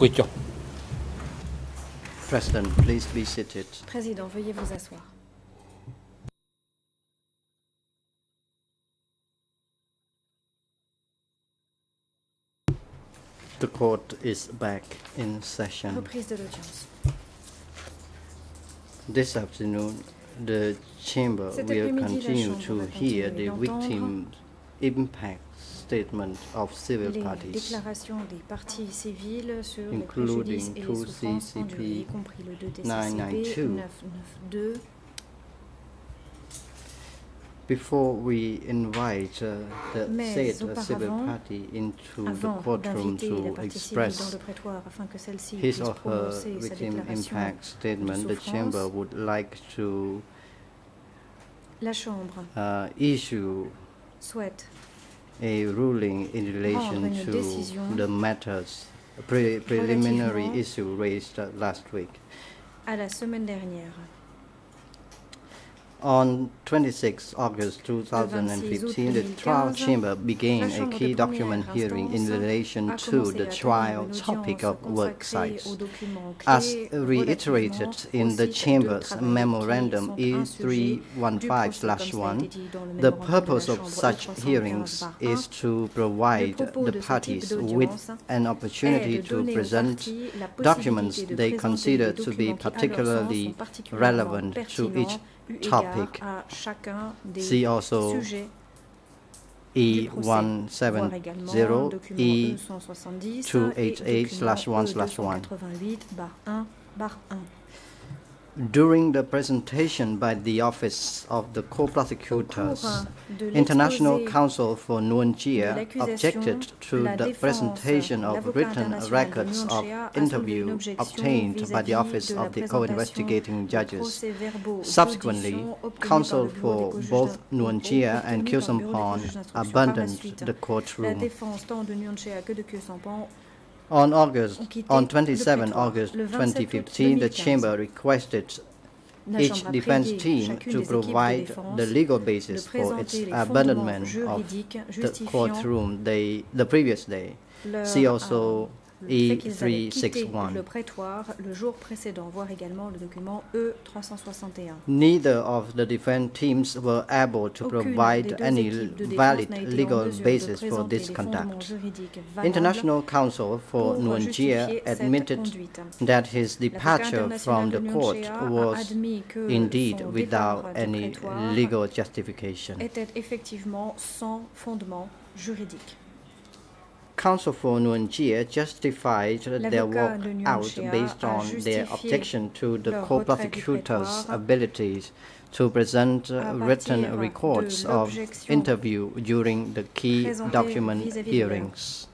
quý President, please be seated. Président, veuillez vous asseoir. The court is back in session. Reprise de l'audience. This afternoon, the chamber Cet will après-midi, continue to hear the d'entendre victim impact statement of civil Les parties. déclarations des parties civiles sur les including préjudices et les two souffrances enduries, y compris le 2 992. 992. Before we invite uh, the Mais said civil party into the courtroom to partie civile dans express le prétoire afin que celle-ci his or her victim impact statement, the chamber would like to la Chambre uh, issue souhaite a ruling in relation to the matters pre- preliminary issue raised uh, last week. à la semaine dernière. On 26 August 2015, the trial chamber began a key document hearing in relation to the trial topic of work sites. As reiterated in the Chamber's memorandum sont un sujet du procès, comme cela a E315/1, été dit dans le the mémorandum de la purpose of such hearings is to provide the de ce type parties with an opportunity to present documents they consider to be documents qui, à leur sens, particularly relevant to each topic. See also sujets du procès. Voir E170, E288 slash 1 slash one. E288 barre 1 barre 1. During the presentation by the Office of the Co-Prosecutors, International Counsel for Nuon Chea objected to the presentation of written records of Chia a soulevé une interview obtained by the Office of the co-investigating judges. Subsequently, counsel for both d'in- Nguyen obtenus Chia par and le Kyo bureau des Sampon juges d'instruction par la abandoned the courtroom. Défense tant de Nuon Chea que de Khieu Samphan On August, on 27. August Le 27 août 2015, the chamber requested each defense team to des équipes de provide the legal basis for its présenter les fondements abandonment of the courtroom day, the previous day. See also le fait qu'ils allaient quitter E361. le prétoire le jour précédent, voir également le document E E361. Neither of the defense teams were able to Aucune provide any équipes de défense valid n'a été en legal basis for this conduct. International Counsel for Nuon Chea justifier cette admitted that his departure from the court was indeed without any legal justification. était effectivement sans fondement juridique. Counsel for Nuon justified their walkout based on their objection to the co-prosecutor's retrait du prétoire abilities to present uh, written records of interview during the key document vis-à-vis de leur hearings.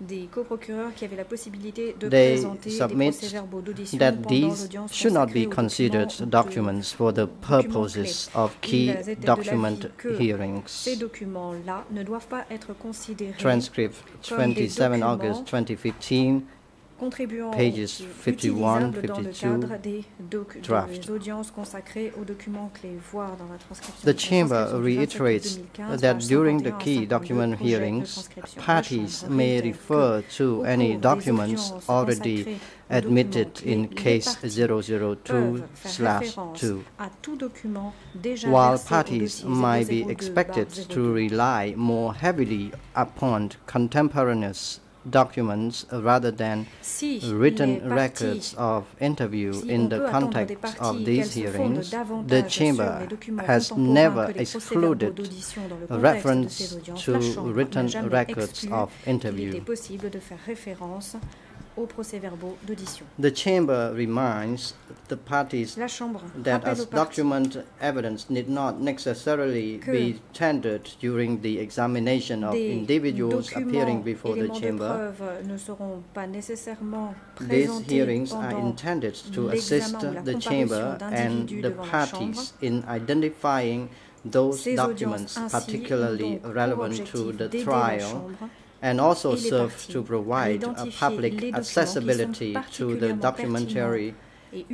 Des coprocureurs qui avaient la possibilité de They présenter des submit procès-verbaux d'audition that these should not be considered documents for the purposes of key Ils étaient de document hearings. Ces documents-là ne doivent pas être considérés Transcript 27 August 2015, contribuant pages 51, utilisables dans le 52, cadre des, doc- draft. des audiences consacrées aux documents clés, voire dans la transcription. The chamber transcription du 27 août reiterates that during the key document hearings, parties may refer to any documents already admitted in case parties peuvent faire 002/2. référence à tout document While parties might be expected to rely more heavily upon contemporaneous documents rather than written records of interview in the context of these hearings, the chamber has never que les procès-verbaux excluded d'audition dans le contexte de reference to la Chambre n'a written records of interview. Était possible de faire référence aux procès-verbaux d'audition. The chamber reminds the parties La Chambre that as document evidence need not necessarily be tendered during the examination of individuals appearing before the chamber. ne seront pas nécessairement These hearings are intended to assist the chamber and the parties in identifying those documents particularly ont donc pour relevant to the trial and also serve to provide a public accessibility to the documentary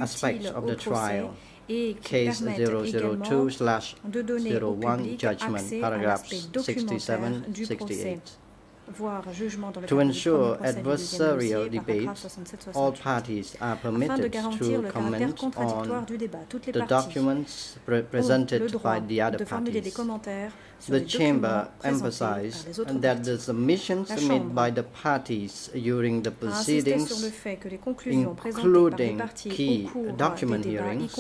aspects of the trial. Case 002-01 judgment, paragraphs 67-68. To cadre du premier ensure procès du deuxième adversarial debates, all parties are permitted to comment on du débat. Toutes les the documents pre- presented by the other de formuler des parties. commentaires sur les The Chamber emphasized that the submissions made by the parties during the a insisté sur le proceedings fait que les conclusions présentées par les including key document hearings,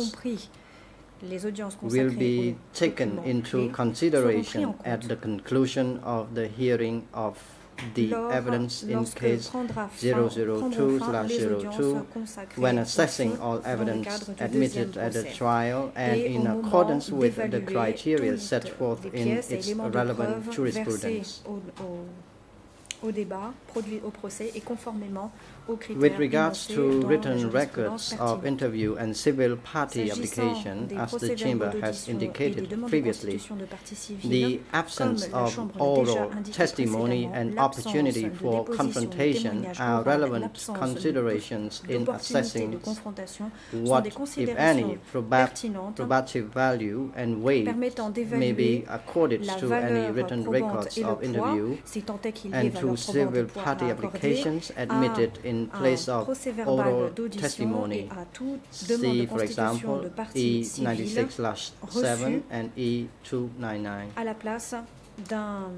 will be taken into clés, seront pris en consideration at the conclusion of the hearing of the evidence in case 002 prendront fin les slash audiences 02 when assessing all evidence admitted at the trial and in accordance with the criteria set forth in its relevant jurisprudence. au, débat, produit au procès et conformément With regards to written records of interview and civil party application, as the Chamber has d'audition et des indicated previously, constitution de partie civile, the absence of Chambre l'a déjà oral testimony and opportunity for confrontation are relevant considerations in assessing what, if any, probative value and weight may be accorded to any written records of interview si tant est qu'il y ait and to civil party applications admitted in à place un of procès verbal oral d'audition testimony. et à toute demande de See, for constitution example, de partie civile E96/7 reçue and E E299. à la place d'un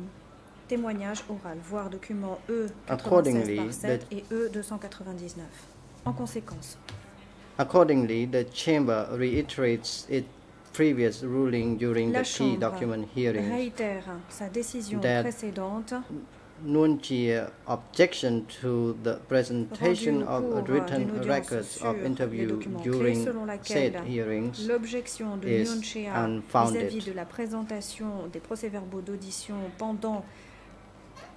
témoignage oral, voire document E Accordingly, 96 par 7 the- et E 299. En conséquence, Accordingly, the Chamber reiterates its previous ruling during La the key Chambre document hearings. réitère sa décision that précédente Nuon Chea objection to the presentation of written records of interview during said hearings is unfounded. vis-à-vis de la présentation des procès-verbaux d'audition pendant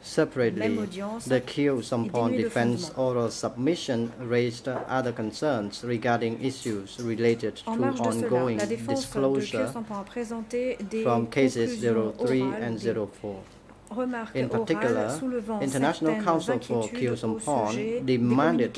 Separately, the Khieu Samphan defense oral submission raised other concerns regarding issues related to En marge de cela, ongoing la défense de disclosure Khieu Samphan a présenté des from cases conclusions 03 and des 04. In particular, International Counsel for inquiétudes Khieu Samphan au sujet des demanded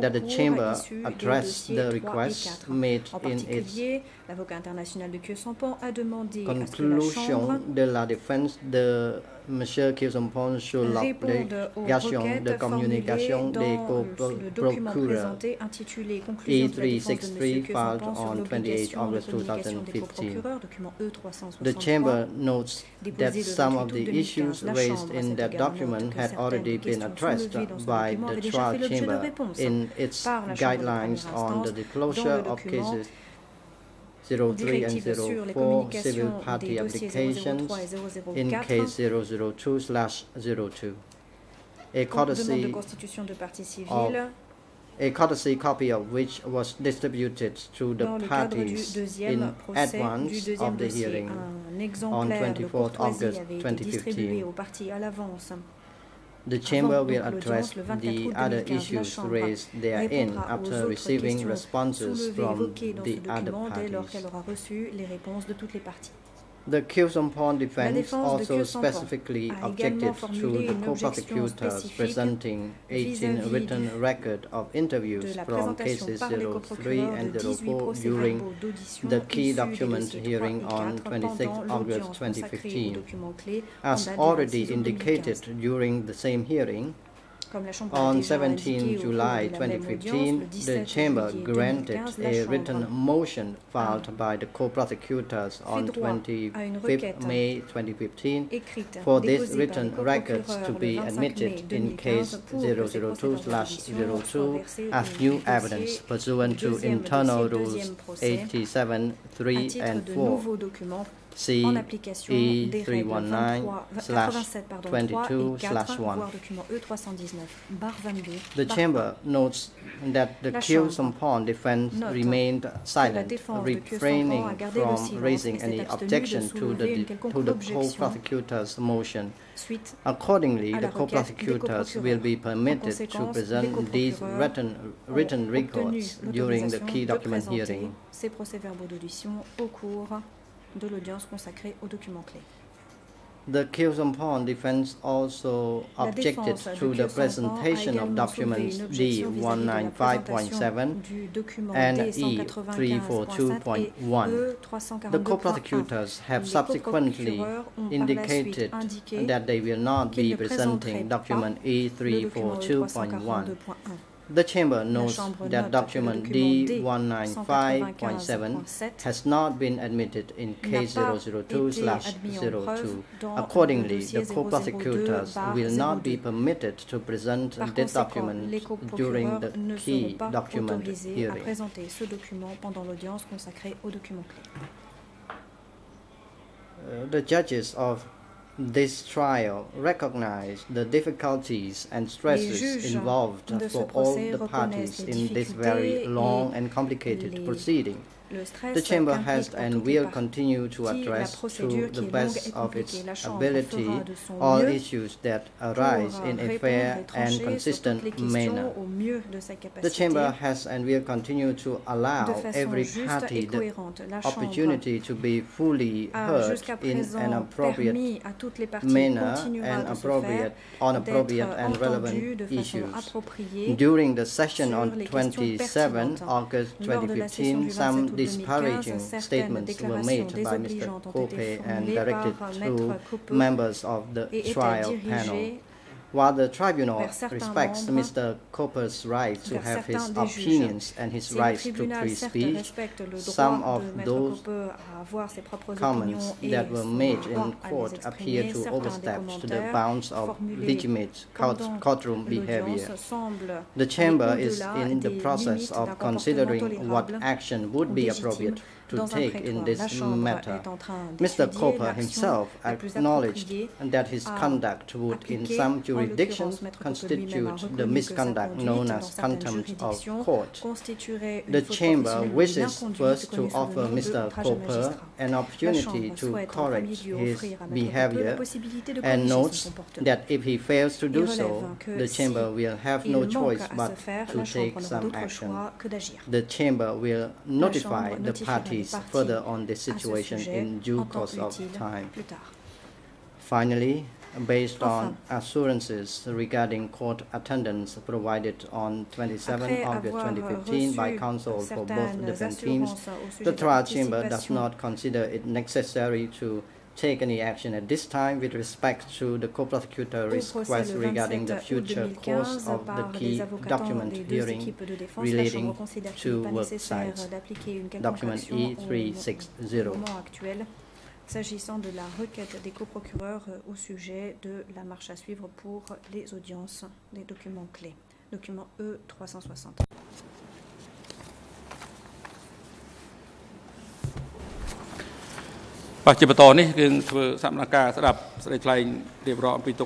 that the Chamber address the 3 et requests made in its particulier, l'avocat international de Khieu Samphan a demandé à ce que la conclusion de la défense de M. Khieu Samphan sur l'obligation de communication des dans le, le document procureurs présenté intitulé Conclusion de la défense de E363 M. filed on 28 August 2015. coprocureurs, document E363. The Chamber notes that some of the issues raised in that document had already been addressed soulevées dans ce by the trial fait l'objet de chamber in its par la Chambre de guidelines on the disclosure of cases 03 and Directive sur les 04 communications civil party applications in 004 case 002/02. A demande de courtesy constitution de partie a courtesy copy of which was distributed to the dans le cadre du parties in advance of the hearing. Exemplaire 24 August avait été distribué 2015. The Chamber will address the other issues raised therein after receiving responses from évoquées dans ce the other document dès lors qu'elle parties. Aura reçu les réponses de toutes les parties. The Khieu Samphan defense défense also specifically objected to the co-prosecutors presenting 18 vis-à-vis written records of interviews from cases par les 03 and de 18 04 during the key document hearing on 4 26 August l'audience consacrée aux 2015. documents clés en As already indicated during the same hearing, Comme la Chambre l'a On 17 indiqué au cours July de la même audience, 2015, the Chamber granted a written motion filed by the co-prosecutors on droit 25 May 2015 for these déposée par les written records to be admitted in case pour que ces procès-verbaux 002/02 soient versés as new evidence pursuant to internal rules deuxième procès, 87, à 3 and 4. See en application des règles 319 23, slash 87 pardon, 3 et 22 4, slash 1. voire document E319, barre 22. The chamber notes that the Chambre defense remained silent, défense de Kyo refraining Sampon a gardé le from raising any objection to the, to the co-prosecutor's motion. Accordingly, the co-prosecutors will be permitted to present these written, written records during the key document hearing. ces procès-verbaux d'audition au cours de l'audience consacrée aux documents clés. The defense also objected to the presentation of documents soulevé une objection vis-à-vis de la présentation D195.7 and E342.1. The co-prosecutors have subsequently co-procureurs ont par la indicated that they will not be presenting pas document le document E342.1. E342.1. The chamber notes Chambre that document que le document D195.7 D195.7 has not been admitted in case pas 002 été slash admis en preuve 02. Accordingly, the co-prosecutors will not be permitted to present this document during the key document hearing. présenter ce document pendant l'audience consacrée au document clé. Uh, the judges of this trial recognized the difficulties and stresses involved for all the parties in this very long and complicated proceeding. The chamber has and will continue to address to the best of its compliquée. La Chambre ability fera de son all issues that euh, arise in a fair and consistent toutes les questions manner. au mieux de sa The chamber has and will continue to allow every party the cohérente. La Chambre opportunity to be fully heard in an appropriate permis à toutes les parties manner and appropriate on appropriate and relevant issues. During the session on 27. August Lors de la session 2015, some 2015, disparaging statements were made by Mr. désobligeantes ont Koppe été and directed to members of the trial panel. While the tribunal respects Mr. Cooper's right to have his certains des juges. opinions and his rights to free speech, some of those Cooper à avoir ses propres comments that were made in court appear to overstep to the bounds of legitimate court- courtroom behavior. The chamber is in the process of considering what action would be appropriate to take in this matter. est en train Mr. Cooper himself acknowledged that his conduct would, in some jurisdictions, l'occurrence, Maître Cooper lui-même a constitute the misconduct known as contempt of court. The chamber wishes first to connue sous le offer Mr. Cooper an opportunity to souhaite en premier correct his offrir à Maître Cooper la behavior and notes that if he fails to do so, the chamber will have no choice but to take some action. choix que d'agir. The chamber will notify the les parties further on this situation in due course of time. Finally, based on assurances regarding court attendance provided on 27 Après August 2015 by counsel for both defense teams, assurances au sujet the trial chamber does not consider it necessary to take any action at this time with respect to the procès request regarding 27 the future 2015 course of the key document hearing relating to work sites. Document action E360. au moment actuel s'agissant de la requête des coprocureurs euh, au sujet de la marche à suivre pour les audiences des documents clés. Document E E360.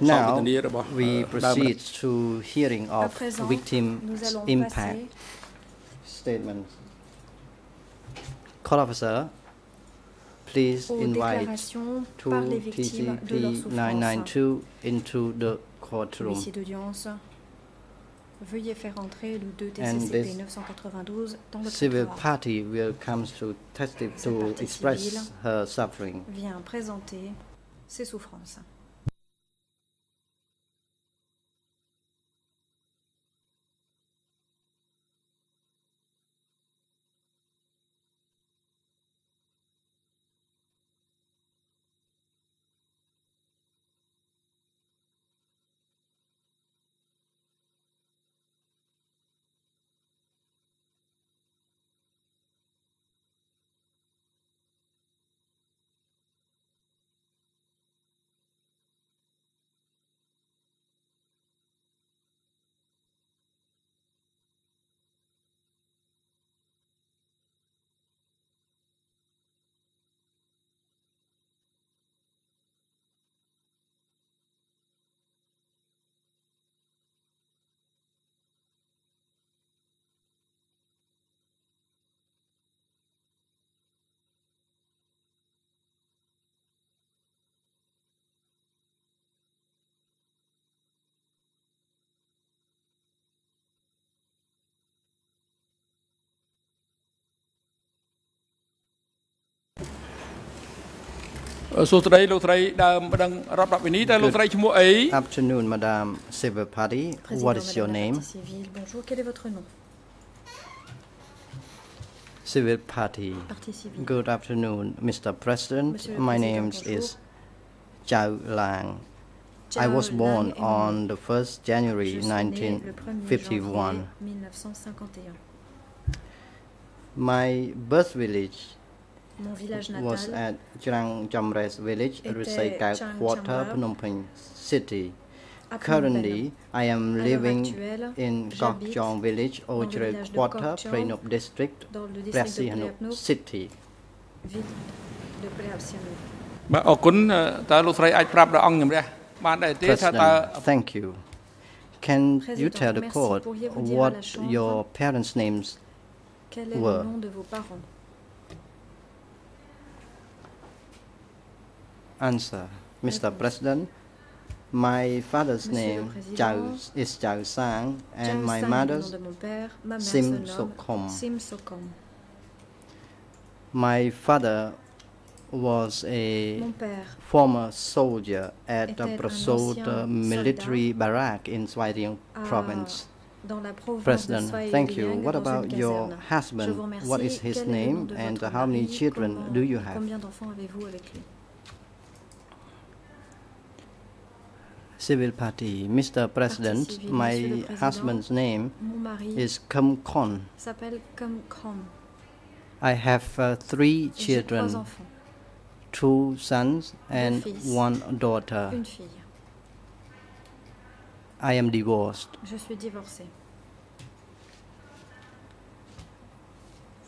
Now we proceed to hearing of victim's impact statement. Call officer, please invite two TCP 992 into the courtroom. Veuillez faire entrer le 2 And TCCP this 992 dans le Civil party will come to testify to express her suffering. Vient présenter ses souffrances. Afternoon, Afternoon Madam Party. what is your name? Bonjour quel est votre nom? Good afternoon Mr President. My name is Chao Lang. I was born on the 1st January 1951 My birth village mon village natal was at Chirang Chamres village, Russey Keo quarter, Phnom Penh city. Currently, I am living in Kok Chong village, Ochre quarter, Prey Nob district, Preah Sihanouk city. បាទអរគុណតើលោកស្រីអាចប្រាប់ដល់អង្គជំរះបានដែរទេថាតើ Thank you. Can you tell the court what your parents names were? Answer? Mr. President, my father's name Chao, is Chao Sang and my Sang est le nom mother's père, ma Sim Sokom. Sim Sokom. My father was a former soldier at the Brasod military barrack in Swai Ah, province. President, thank you. What about your husband? What is his Quel est le nom name and how many children do you have? Civil Party. Mr. President, civil, my Monsieur le Président. husband's name is Kum Kon. I have uh, three children, two sons and one daughter. I am divorced. Je suis divorcée.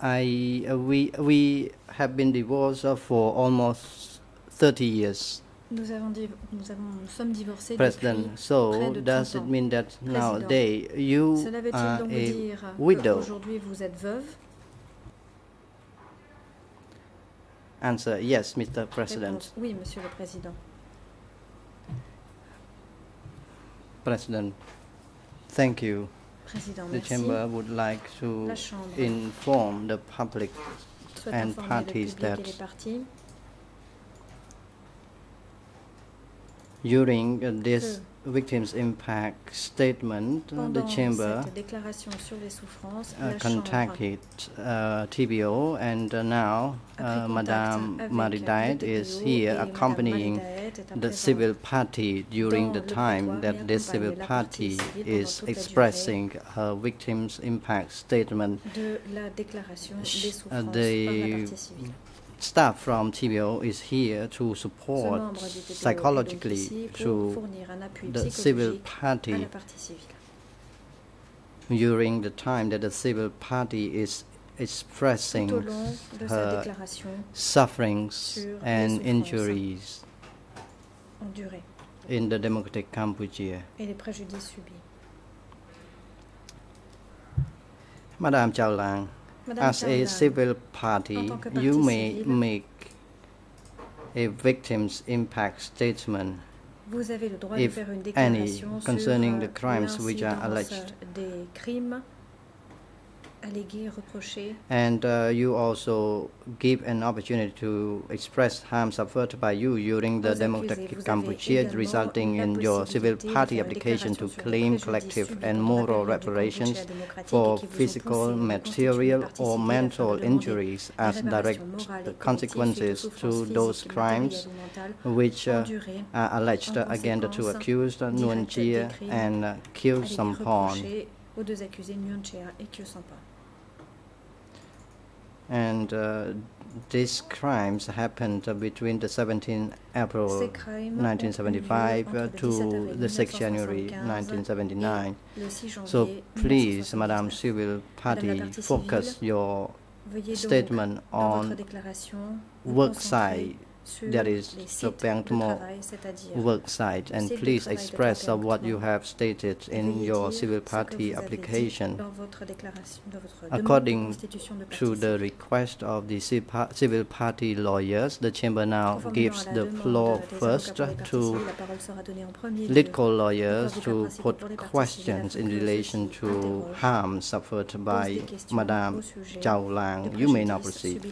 I uh, we we have been divorced for almost 30 years, Nous, avons div- nous, avons, nous sommes divorcés President. depuis près So de does 30 it ans. mean that nowadays you Cela veut-il are donc dire widow? qu'aujourd'hui vous êtes veuve? Answer yes, Mr. President. Réponse, Oui, Monsieur le Président. President, thank you. Président, The merci. chamber would like to La Chambre inform the public and parties that during uh, this victims impact statement, uh, the chamber sur les uh, la contacted uh, TPO and uh, now uh, Madame Marie Diet is here accompanying Marie Daët est à the civil party during the time that this civil party pendant is expressing her victims impact statement. de la déclaration des souffrances par the la partie civile. Staff from TPO is here to support membre du TPO est donc psychologically to fournir un appui the civil party la partie civile. during the time that the civil party is expressing au long de sa her sufferings and injuries in the democratic Cambodia. et les préjudices subis. Madam Chao Lang, Madame as a civil party, En tant que you may make a victim's impact statement vous avez le droit de if any, concerning the crimes which are alleged. Allégués, reprochés. And uh, you also give an opportunity to express harm suffered by you during the democratic Cambodia, resulting in your civil party application to déclaration sur les claim collective and moral reparations for et qui vous ont physical, poussé à constituer une material, or civile afin de mental injuries as direct réparations morales et collectives consequences to those crimes matérielles ou mentales which uh, are alleged against the two accused, Nuon Chea and uh, allégués, Samphan. aux deux accusés Nuon Chea et. And uh, these crimes happened between the 17th April Ces crimes ont eu lieu 1975 uh, to the 6th January 1979. et le 6 janvier So please, 1979. Madam Civil Party, focus your statement on déclaration, vous work concentrer side, sur that is the sites de Bangtamo travail, c'est-à-dire work site, and please express what you have stated in your civil party vous avez dit application. dans votre déclaration, dans votre According demande de constitution de partie To the request of the civil party lawyers, the chamber now gives the floor first avocats pour les parties to civiles, la parole sera donnée en premier lieu legal lawyers to put pour les parties questions in relation to harm suffered by Madame Chao Lang. You may now proceed.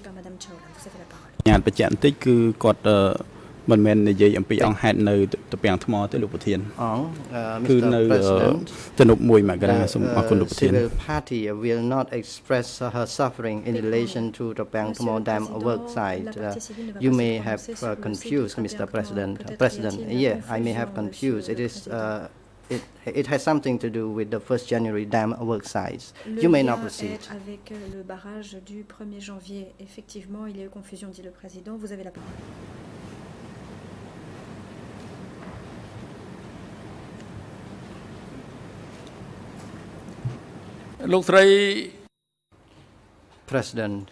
Subis par Madame Chaolan. Vous avez la parole. ញាតបញ្ជាក់បន្តិចគឺគាត់អឺមិនមែននិយាយអំពីអង្គហេតុនៅតំពាំងថ្មទេលោកប្រធាន on uh, គឺនៅ Mr. President. ទំនប់មួយមករា The សូមអរគុណលោក uh, ប្រធាន civil party will not express uh, her suffering in relation to the Bang Monsieur Tmo le Dam Président, work site. la Uh, partie civile ne va you pas se may prononcer have sur uh, le site du confused, Mr. Trabert President. Peut-être y President, a-t-il une yeah, I may have confusion, confused. It Monsieur is. le Président. Uh, it, it has something to do with the 1st January dam work size. Le you may not proceed. Avec euh, le barrage du 1er janvier, effectivement, il y a eu confusion, dit le président. Vous avez la parole. President,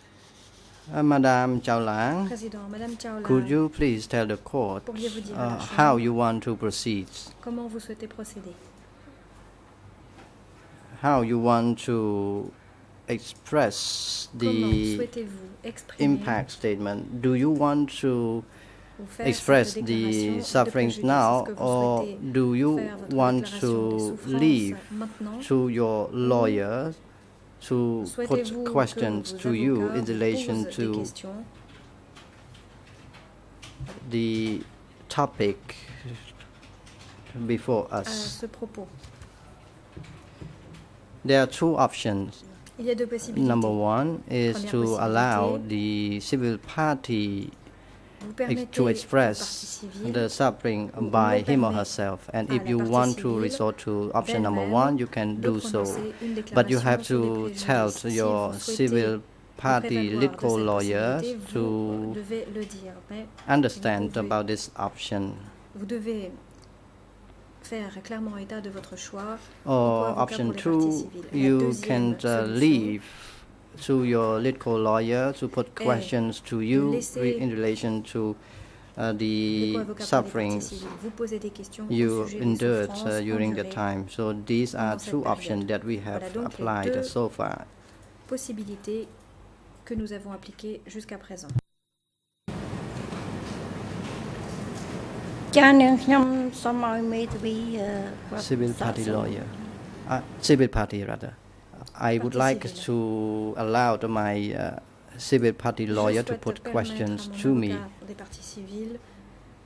uh, Madame Chao Lang, Président, Madame Chaola, could you please tell the court Pourriez-vous dire à uh, how you want to proceed? comment vous souhaitez procéder? How you want to express the impact statement? Do you want to express the sufferings now, Est-ce que vous or do you want to leave to your lawyer to put questions to you in relation to the topic before us? There are two options. Il y a deux possibilités. Number one is to allow the civil party Vous ex- permettez to express the suffering by him or herself. And if you want to resort to option number one, you can do so. But you have to tell to your civil party legal cette lawyers to devez le dire. Mais understand about this option. faire clairement état de votre choix. Or option pour les parties two, you can uh, leave to your legal lawyer to put est questions to you laisser re- in relation to uh, Le the co-avocat pour les parties sufferings civiles. Vous posez des questions you au sujet des endured souffrances uh, during the endurées. time. So these are pendant cette two période. options that we have Voilà donc les applied deux so far. Possibilités que nous avons appliquées jusqu'à présent. ចានាងខ្ញុំសូមឲ្យមេធាវីអឺគាត់ Civil សាក party សួរ lawyer, uh, civil party rather. I would like to allow my uh, civil party lawyer to put questions to me. avocat des parties civiles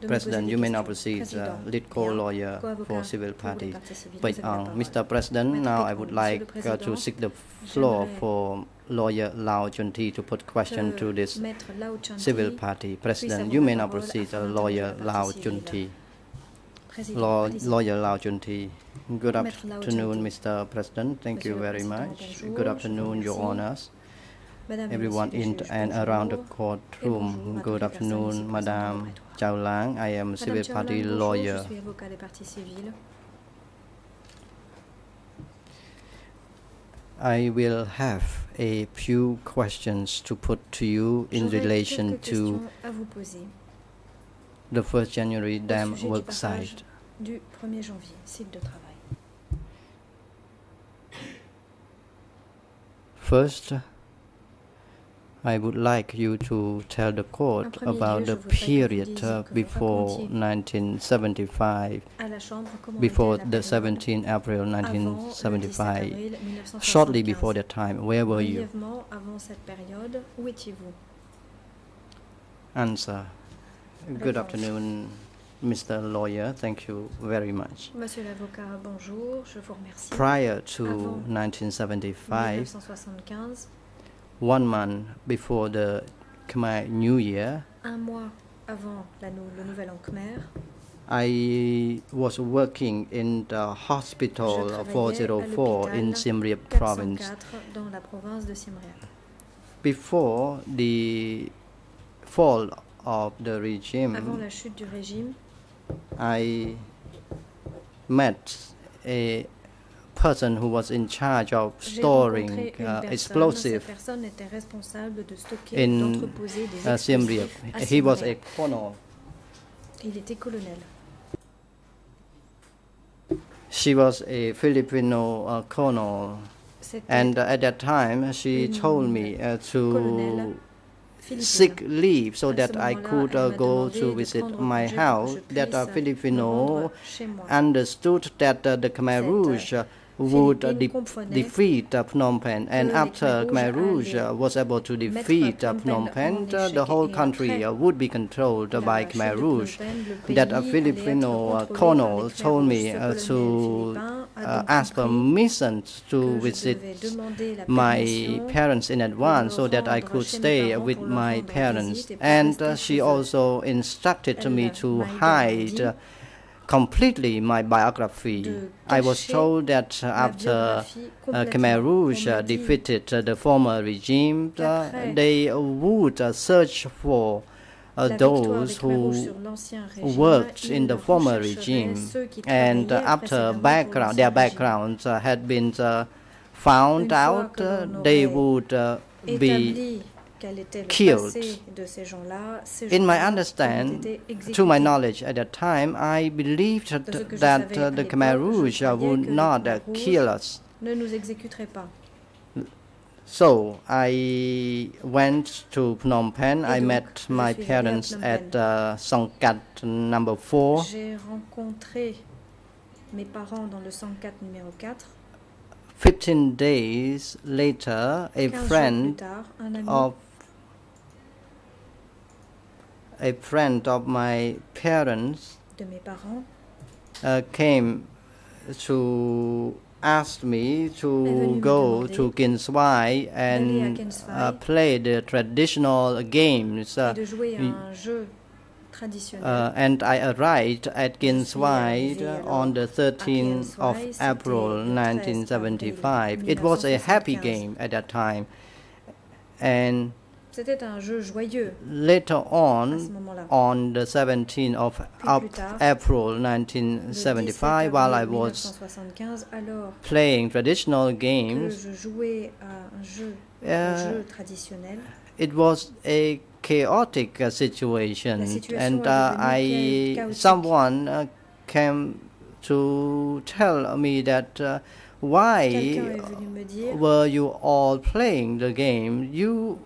de me President, you may not questions. proceed, uh, lead co-lawyer for civil party. les parties. parties civiles, But vous avez la uh. Mr. President, now I would like uh, to seek the floor for lawyer Lor Chunthy to put question to this Maître Lao Chanti, civil party. President, you may not parole proceed, uh, lawyer la Lao partie civile. Junti. Président, Law, lawyer Lor Chunthy. Good afternoon, Mr. President. Thank you very much. Good afternoon, Your. Honors. Everyone in and around the courtroom. Good toutes les personnes afternoon, Madame. Chao Lang. I am civil party lawyer. Je suis avocat des parties civiles. I will have a few questions to put to you in relation to questions à vous poser the 1st January dam work site. Du 1er janvier, site de travail. First, I would like you to tell the court about the je voudrais que vous period uh, before 1975, À la Chambre, comment before the 17 April avant le 17 1975. Shortly before that time, where were you? Avant cette période, où Answer. Good afternoon, Mr. Lawyer. Thank you very much. Monsieur l'avocat, bonjour, je vous remercie. Prior to Avant 1975, 1975, one month before the Khmer New Year, un mois avant la le Nouvel An Khmer, I was working in the hospital Je of travaillais à 404 in Siem Reap province. dans la province de Siem Reap. Before the fall of the Avant la chute du régime, I met a person who was in charge of storing uh. Explosive personne était responsable de stocker, in uh, Siem Reap. He was a colonel. Il était colonel. She was a Filipino uh, colonel, and uh, at that time she told me uh, to seek leave so that I could uh, go to visit my house. That uh, Filipino rendre chez moi. understood that uh, the Khmer Rouge uh, would uh, de- defeat uh, Phnom Penh. And after Khmer Rouge uh, was able to defeat uh, Phnom Penh uh, the whole country uh, would be controlled uh, by Khmer Rouge. Phnom Penh, le That a Filipino uh, colonel told me uh, to uh, ask permission to visit devais demander la my parents in advance so that I could stay with my parents. visite et pour And uh, she also instructed me to hide uh, completely my biography. I was told that uh, after uh. Khmer Rouge uh, defeated uh, the former regime, they would uh, search for uh, la victoire des those who sur l'ancien régime, worked in the former regime. And after background, their backgrounds uh, had been uh, found out, uh, they would uh, be établi quel était le killed. passé de ces gens-là, ces In my gens-là understand, to my knowledge at that time, I believed De ce que je that uh, the Khmer Rouge would not uh, kill us. ne nous exécuteraient pas. So I went to Phnom Penh. I met my suis allée à parents at uh, Sangkat number 4. Mes parents dans le 104 numéro 4. 15 days later, a 15 jours plus friend tard, of a friend of my parents de mes parents uh, came to ask me to go to Kien Svay and uh, play the traditional games. uh, de jouer un jeu uh, and I arrived at Kien Svay on the 13th of April 1975. It was a happy game at that time. And C'était un jeu joyeux later on, on the 17th of Puis Ap- plus tard, April 1975, while I was playing traditional games, je jouais à un jeu, uh, un jeu traditionnel, it was a chaotic uh, situation, and uh, I chaotique. someone uh, came to tell me that uh, why quelqu'un est venu me dire were you all playing the game? You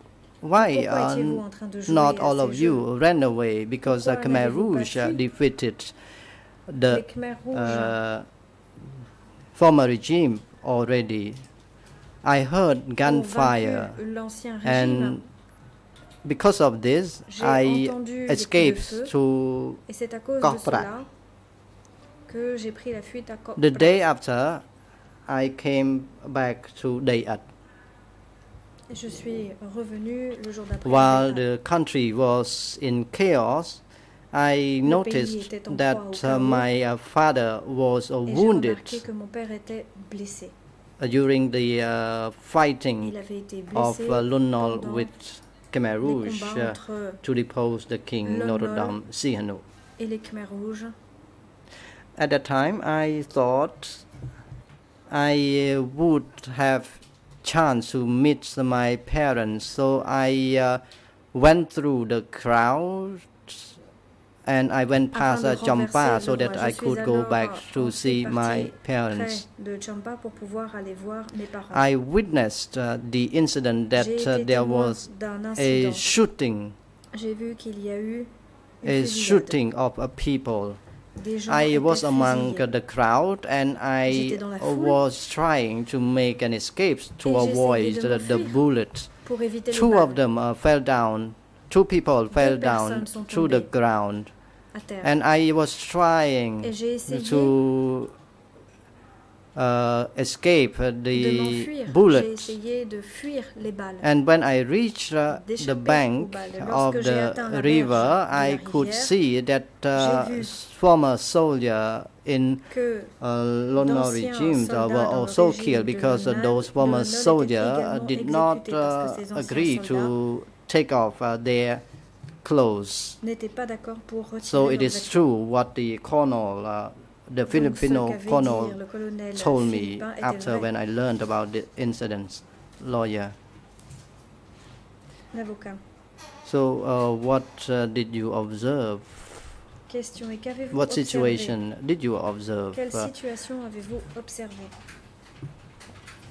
why uh, étiez-vous en train de jouer not all of you ran away because the Khmer Rouge uh, defeated the uh, former regime already. I heard gunfire, vaincu l'ancien régime. and because of this, I entendu des coups de escaped to et c'est à cause de Corpora. cela que j'ai pris la fuite à Copra. the day after. I came back to Dayat. Je suis revenu le jour d'après. While the country was in chaos, I noticed pays était en that uh, my uh, father was uh, wounded que mon père était blessé. uh, during the uh, fighting Il avait été of uh, Lon Nol with Khmer Rouge to depose the king Nol. Norodom Sihanouk. et les Khmer rouges. At that time, I thought I would have chance to meet my parents, so I uh, went through the crowd and I went past uh, Champa so that I could go back to see my parents. de Champa pour pouvoir aller voir mes parents. I witnessed uh, the incident that uh, there was a shooting, J'ai vu qu'il y a eu une a shooting of people. I was among fusillés. the crowd and I J'étais dans la foule. was trying to make an escape to Et avoid the, the m'enfuir. bullet. Two of them uh, fell down. Two people fell down to the ground, and I was trying Et j'ai essayé to uh, escape uh, the. Bullet. de fuir les balles. And when I reached uh, the bank of the river, I could see that uh, former soldier in uh, Lon Nol d'anciens regimes uh, soldats were also killed because uh, those former Lon Nol étaient soldiers did not exécutés parce que uh, agree to take off uh, their clothes. So it is true what the colonel, uh, the Filipino colonel, dit le colonel told me after when I learned about the incidents. Lawyer. So uh, what uh, did you observe? What situation did you observe uh,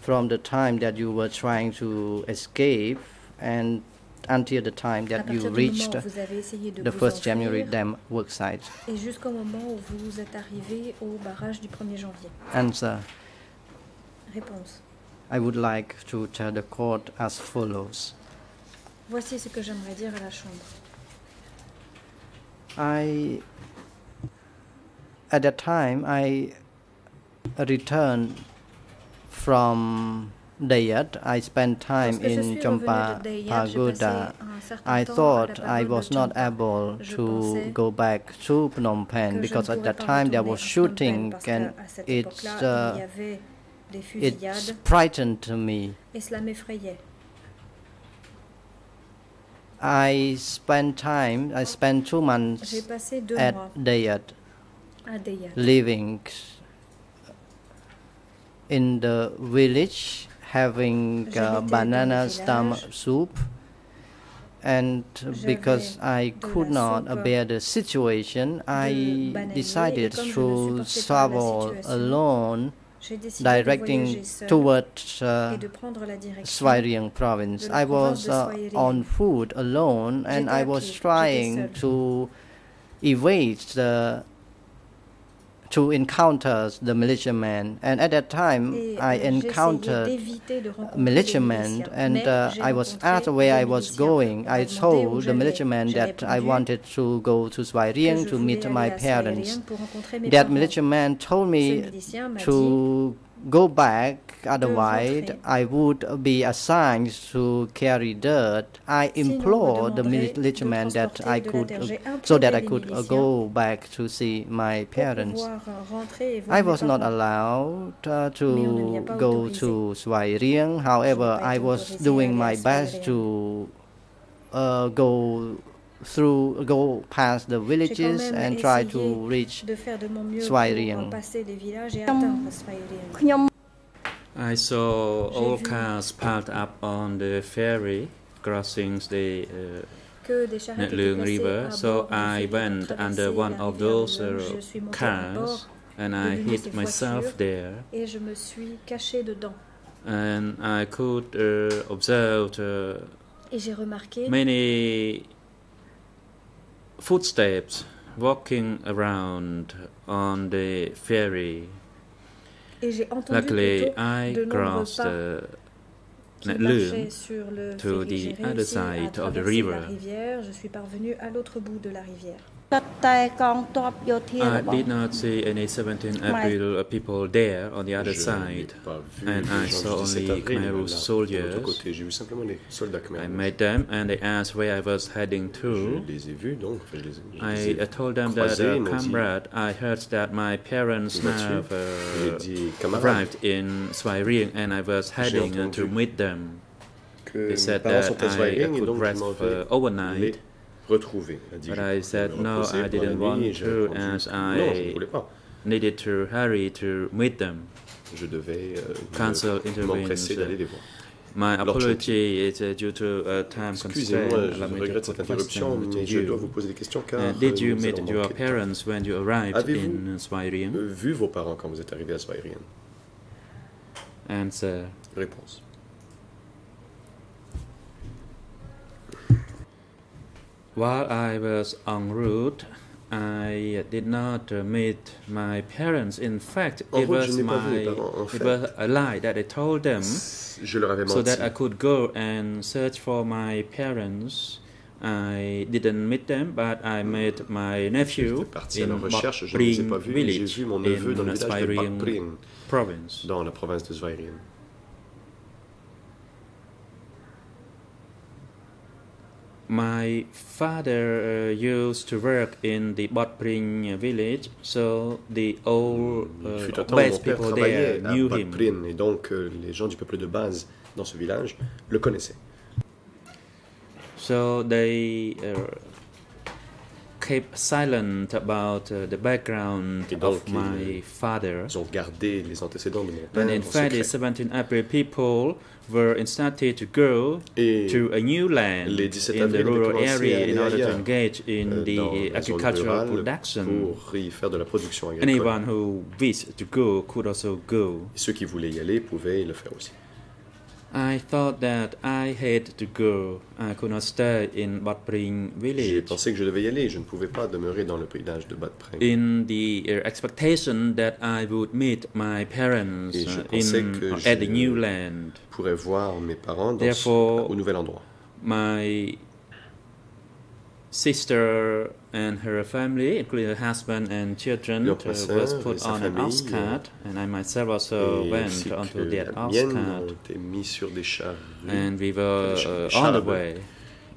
from the time that you were trying to escape and until the time that you reached où vous avez essayé de the first January dam worksite? et jusqu'au moment où vous êtes arrivé au barrage du 1er janvier. Answer. Réponse. I would like to tell the court as follows. Voici ce que j'aimerais dire à la Chambre. I, at that time, I returned from Dayat. I spent time in Champa Pagoda. passé un certain I thought I was not able to go back to Phnom Penh because at that time there was à Phnom Penh shooting and it's uh, it frightened me. et cela m'effrayait. I spent time. I spent two months at mois Dayat. à Dayat. living in the village having uh, banana stem soup. And because I could not bear the situation I decided et comme je ne to supportais pas la travel alone J'ai décidé de voyager directing towards uh, et de prendre la direction Svay Rieng province. I was uh, on foot alone and I was trying to evade the to encounter the militiamen and at that time et I euh, encountered rencontrer des militiamen and uh, I was asked where I was going. I told the militiamen that I wanted to go to Svay que Rieng je to meet my parents. Rieng pour rencontrer mes That parents. militiaman told me milicien m'a dit to go back otherwise. I would be assigned to carry dirt. I implored the militiamen that I could uh, so that I could uh, go back to see my parents. pouvoir rentrer et voir I was not allowed uh, Mais on ne m'y a to go to Svay Rieng. However, I was doing my best to uh, go through, go past the villages and try to reach. de faire de mon mieux Svay pour Rieng. I saw all cars piled up on the ferry crossing the uh, que des charrettes étaient Neak Loeung placées River. So I went under one of those uh, Je suis montée à bord cars and I hid myself there. et je me suis cachée dedans. And I could uh, observe uh, Et j'ai remarqué many footsteps walking around on the ferry. Et j'ai entendu Luckily, plutôt de nombreux pas uh, qui marchaient sur le to ferry. the J'ai other réussi à side of the traverser river. la rivière. Je suis à l'autre bout de la rivière. but I did not see any 17 April uh, people there on the other side, and I saw only Khmer Rouge soldiers. I met them, and they asked where I was heading to. I uh, told them that, uh, comrade, I heard that my parents have uh, arrived in Svay and I was heading to meet them. They said that I could rest overnight les retrouver. Elle dit, But je I vais said me no, reposer I pendant didn't la want nuit. J'ai to répondu, as non, je ne I voulais pas. needed to hurry to meet them. Je devais euh, Cancel me- intervenes, m'empresser uh, d'aller les voir. My Lord apology is uh, due to uh, time constraint. Excusez-moi, Allow je me to regrette put cette interruption, question to mais je dois vous you. poser des questions car Uh, did euh, you nous meet allons your manquer de temps. parents when you arrived Avez-vous in Svay Rieng? Euh, Vu vos parents quand vous êtes arrivé à Svay Rieng Answer. Réponse. While I was en route, I did not meet my parents. In fact, En it route, was n'ai pas vu my mes parents. En it was a lie that I told them je leur avais so menti. that I could go and search for my parents. I didn't meet them, but I met my nephew J'étais parti à in leur recherche, je ne les ai Bapring pas vus, mais j'ai village vu mon neveu dans le in village de Svay Rieng Bakpring, province. dans la province de Svay My father uh, used to work in the Botpring village, so the old Il uh, fut un temps mon père people there à knew him. Bakprin, et donc euh, les gens du peuple de base dans ce village le connaissaient. So they uh, kept silent about uh, the background of my ils- father. Ils ont gardé les antécédents de mon père And in fact, the secret. 17 April people were instructed to go Et to a new land les 17 in the rural area in order to engage in euh, the agricultural production. pour y faire de la production agricole. Anyone who wished to go could also go. Et ceux qui voulaient y aller pouvaient le faire aussi. I thought that I had to go. I could not stay in Bad Pring J'ai pensé que je devais y aller. Je ne pouvais pas demeurer dans le village de Bad Pring. In the uh, expectation that I would meet my parents Et je uh, pensais in que at the new land. Pourrais voir mes parents dans ce- au nouvel endroit. My sister and her family, including her husband and children, uh, was put on an famille, and I myself also went onto that la mienne ont outskirt, été mis sur des charrues. and we were uh, on the way.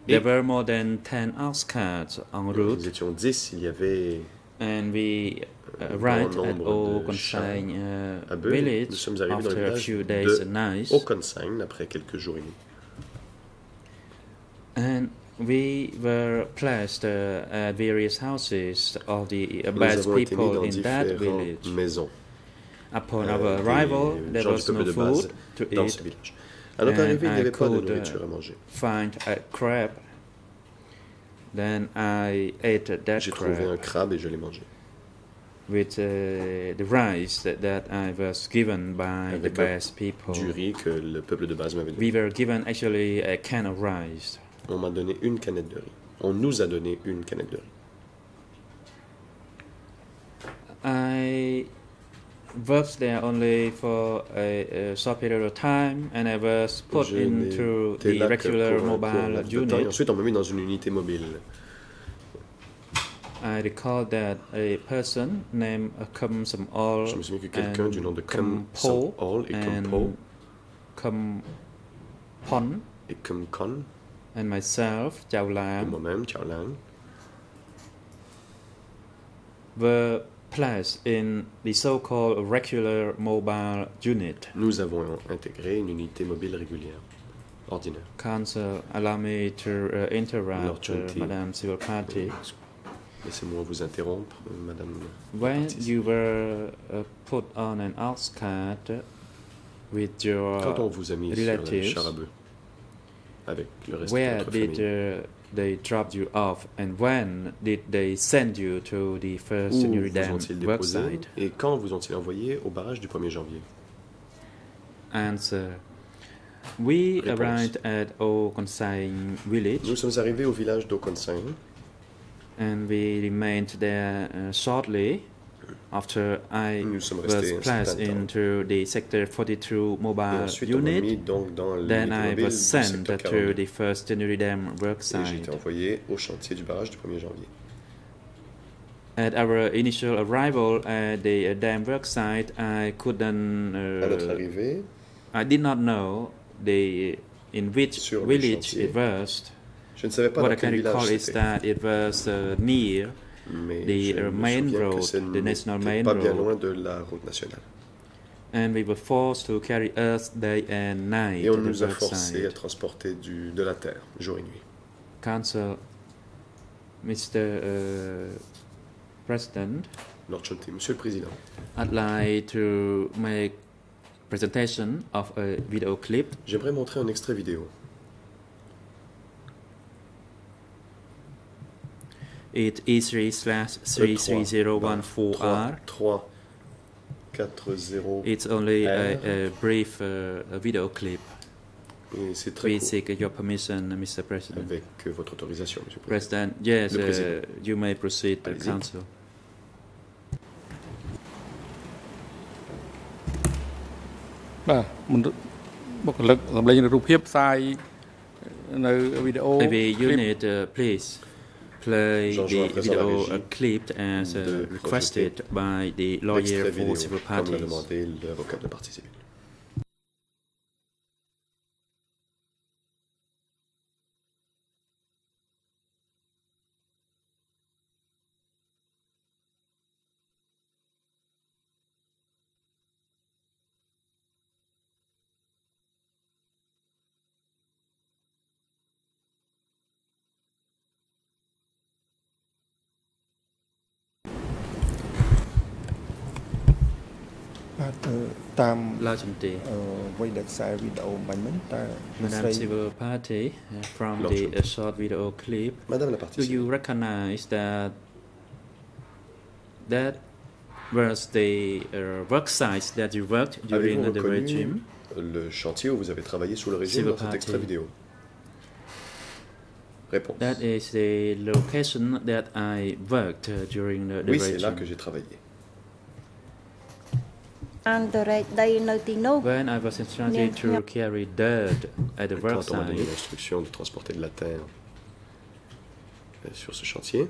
There were more than 10 outskirts en route. Nous étions 10, il y avait and we uh, arrived grand at nombre de Okonsang à uh, village sommes arrivés dans le after a few days and nights. au après quelques jours et nuits. And we were placed uh, at various houses of the uh, best avons été mis people in that village. maisons Upon euh, our arrival, there gens du was no food to eat. À notre And arrivée, il n'y I avait pas de could, uh, nourriture à manger. Find a crab. Then I ate that J'ai trouvé un crab crabe et je l'ai mangé. with uh, the rice that, that I was given by the Avec un- best people. Du riz que le peuple de base m'avait donné. We were given actually a can of rice. On m'a donné une canette de riz. On nous a donné une canette de riz. I worked there only for a, a short period of time, and I was put Je into the regular mobile temps, et unit. ensuite, on m'a mis dans une unité mobile. I recall that a person named Kum Sam All Je me souviens que quelqu'un du nom de Kum Po All et Kum Po Kum Pon et Kum Kon and myself, moi-même, were placed in the so-called regular mobile unit. nous avons intégré une unité mobile régulière, ordinaire. Council, allow me to uh, interrupt uh. Madame Civil Party. Laissez-moi vous interrompre, euh, Madame. When you were uh, put on an outskirt with Quand on your vous a mis sur relatives, bœuf avec le reste de where votre did famille, uh, they drop you off and when did they send you to the first où vous Dam ont-ils déposé worksite? et quand vous ont-ils envoyé au barrage du 1er janvier? Answer. We Réponse. arrived at Okonsang village Nous sommes arrivés au village d'Okonsang and we remained there uh, shortly after I was placed into the Sector 42 mobile ensuite, on m'a mis unit. donc dans Then I was sent to the first January Dam Et j'ai worksite. été envoyé au chantier du barrage du 1er janvier. At our initial arrival at the uh, dam worksite, I couldn't. À notre Uh, arrivée, I did not know the in which village chantier. it was. je ne savais pas What I can recall is that it was uh, near Mais the, je me main que road, ce the national main pas bien road. loin de la route nationale. and we were forced to carry earth day and night Et on nous a forcés à transporter du, de la terre, jour et nuit. Council, Mr. Uh, President, Lord Chunti, Monsieur le Président, I'd like to make presentation of a video clip j'aimerais montrer un extrait vidéo. est E3 slash 33014R. It's only a, a brief uh, video clip. C'est très your permission, Mr. President. Avec euh, votre autorisation, Monsieur le Président. President, yes, uh, Président. Uh, you may proceed, Counsel. Bah, mon... please play Jean-Jean the à présent la video régie uh, clip as uh, de requested by the lawyer L'extrait for vidéo, civil comme l'a parties. demandé l'avocat de la partie រី Madam Civil Party, uh, from the short video clip, Madame la partie do you recognize that that was the uh, work sites that you worked during the regime? le chantier où vous avez travaillé sous le régime dans cet extrait vidéo? Réponse. That is the location that I worked uh, during the, the Oui, c'est là regime. que j'ai travaillé. When I was instructed to carry dirt at the work Quand on m'a donné l'instruction de transporter de la terre euh, sur ce chantier,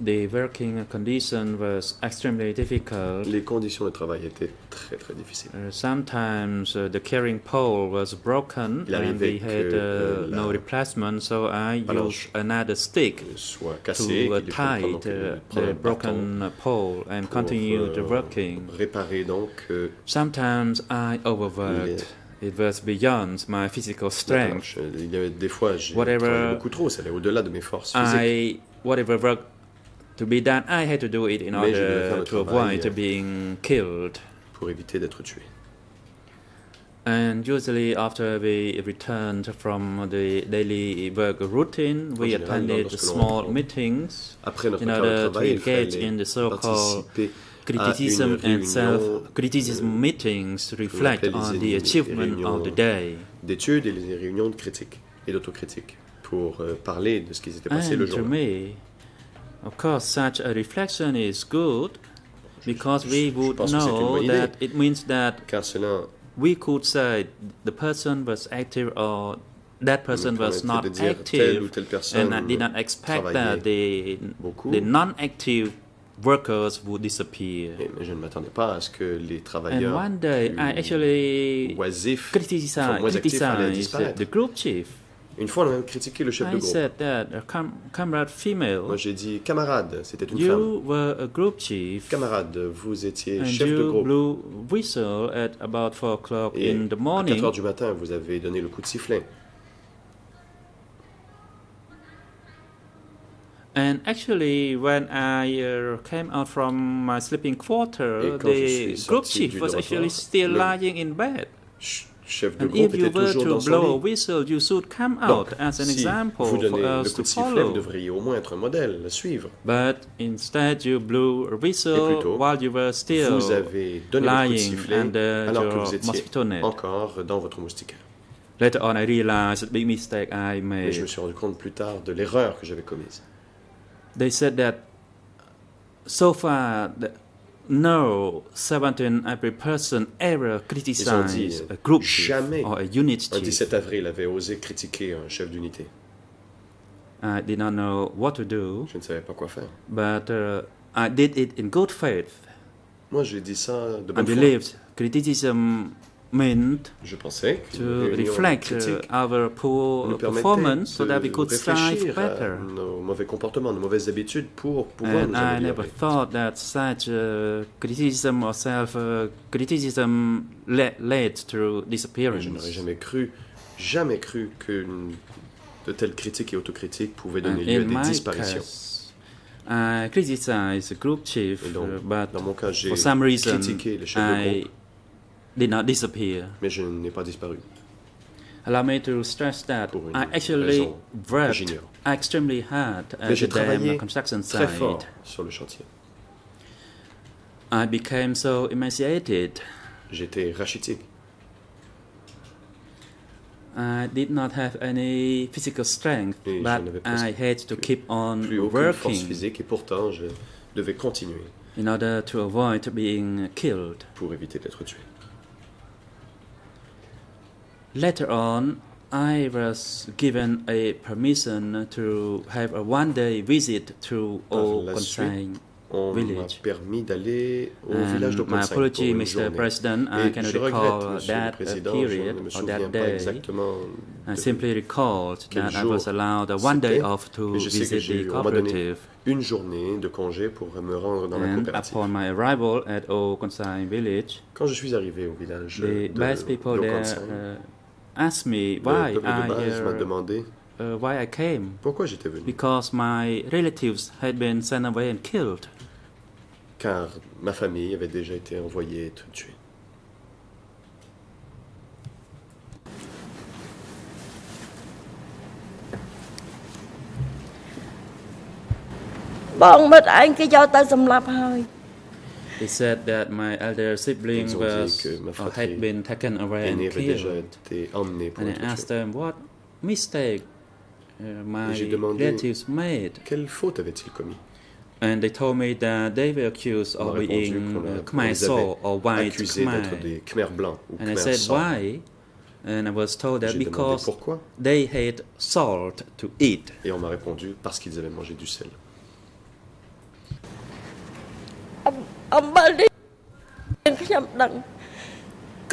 the working condition was extremely difficult. les conditions de travail étaient très très difficiles. Uh, sometimes uh, the carrying pole was broken Il and we had uh, euh, no replacement, so I used another stick to uh, tie the, the broken pole and pour, continue the euh, working. réparer donc euh, Sometimes I overworked. It was beyond my physical strength. Il y avait des fois, j'ai Whatever travaillé beaucoup trop, ça allait au-delà de mes forces physiques. I whatever work to be done, I had to do it in Mais order le to avoid euh, being killed. pour éviter d'être tué. And usually, after we returned from the daily work routine, we général, attended small meetings in order to engage in the so-called criticism and self-criticism meetings to reflect on the achievement of the day. d'études et les réunions de critique et d'autocritique pour euh, parler de ce qui s'était passé le And to jour of course, such a reflection is good because we would pense que c'est une know that it means that we could say the person was active or that person was not active and I did not expect that the, the non-active workers would disappear. Et- je ne m'attendais pas à ce que les And one day I actually criticized, sont moins actifs allaient criticized the group chief. Une fois, on a même critiqué le chef de I groupe. said that a com- comrade female, Moi, j'ai dit camarade, c'était une femme. you were a group chief Camarade, vous étiez and chef de you groupe. blew whistle at about 4 o'clock in the à 4 morning heures du matin, vous avez donné le coup de sifflet. And actually, when I uh, came out from my sleeping quarter, the group chief was actually still le- lying in bed. Ch- Chef de And groupe if you était were toujours to dans son blow a lit. whistle, you should come Donc, out as an si example vous donnez le coup de sifflet, vous devriez au moins être un modèle, le suivre. But instead, you blew a Et whistle plutôt, while you were still Vous avez donné le coup de sifflet alors que vous étiez mosquito net. encore dans votre moustiquaire. Later on, I realized the big mistake I Mais je me made. suis rendu compte plus tard de l'erreur que j'avais commise. They said that so far, the, no 17 every person ever criticized a group jamais or a unit Un chief. 17 avril avait osé critiquer un chef d'unité. I did not know what to do, Je ne savais pas quoi faire. but uh, I did it in good faith. Moi, j'ai dit ça de I bonne foi. believed criticism meant Je pensais to reflect uh, our poor performance so that we could strive better. nos mauvais comportements, nos mauvaises habitudes pour pouvoir And nous I never améliorer. thought that such uh, criticism or self uh, criticism le- led to Et disappearance. Je n'aurais jamais cru, jamais cru que de telles critiques et autocritiques pouvaient donner And lieu à des disparitions. case, I group chief, donc, uh, but Dans mon cas, j'ai for some reason, critiqué le chef de groupe, did not disappear. mais je n'ai pas disparu. Allow me to stress that I actually worked extremely hard at the construction Très site. fort sur le chantier. I became so emaciated. J'étais rachitique. I did not have any physical strength, Et but I had to keep on Plus aucune force working physique et pourtant je devais continuer in order to avoid being killed. pour éviter d'être tué. Later on, I was given a permission to have a one-day visit to Conseil. On m'a permis d'aller au village de my apology, Mr. President, I cannot je recall that period or that day. I de- simply recalled that I was allowed a one day off to visit the cooperative. une journée de congé pour me rendre dans la coopérative. upon my arrival at village, Quand je suis arrivé au village the de best people there uh, asked me le why peuple de I base m'a uh, demandé uh, why I came pourquoi j'étais venu. because my relatives had been sent away and killed. Car ma famille avait déjà été envoyée être tuée. ။បងមិត្តឯងគេយកទៅសម្លាប់ហើយ They said that my elder sibling Ils ont dit was que ma or had been taken away and avait déjà killed. été emmené pour And I asked them what mistake uh, my j'ai demandé- relatives made? Quelle faute avait-il commis? And they told me that they were accused of being uh, Khmer avait or white accusés d'être Khmer. des Khmer blancs ou And I Khmer said sang. why? And I was told that because pourquoi they hate salt to eat. et on m'a répondu parce qu'ils avaient mangé du sel. អំបិលនេះខ្ញុំដឹង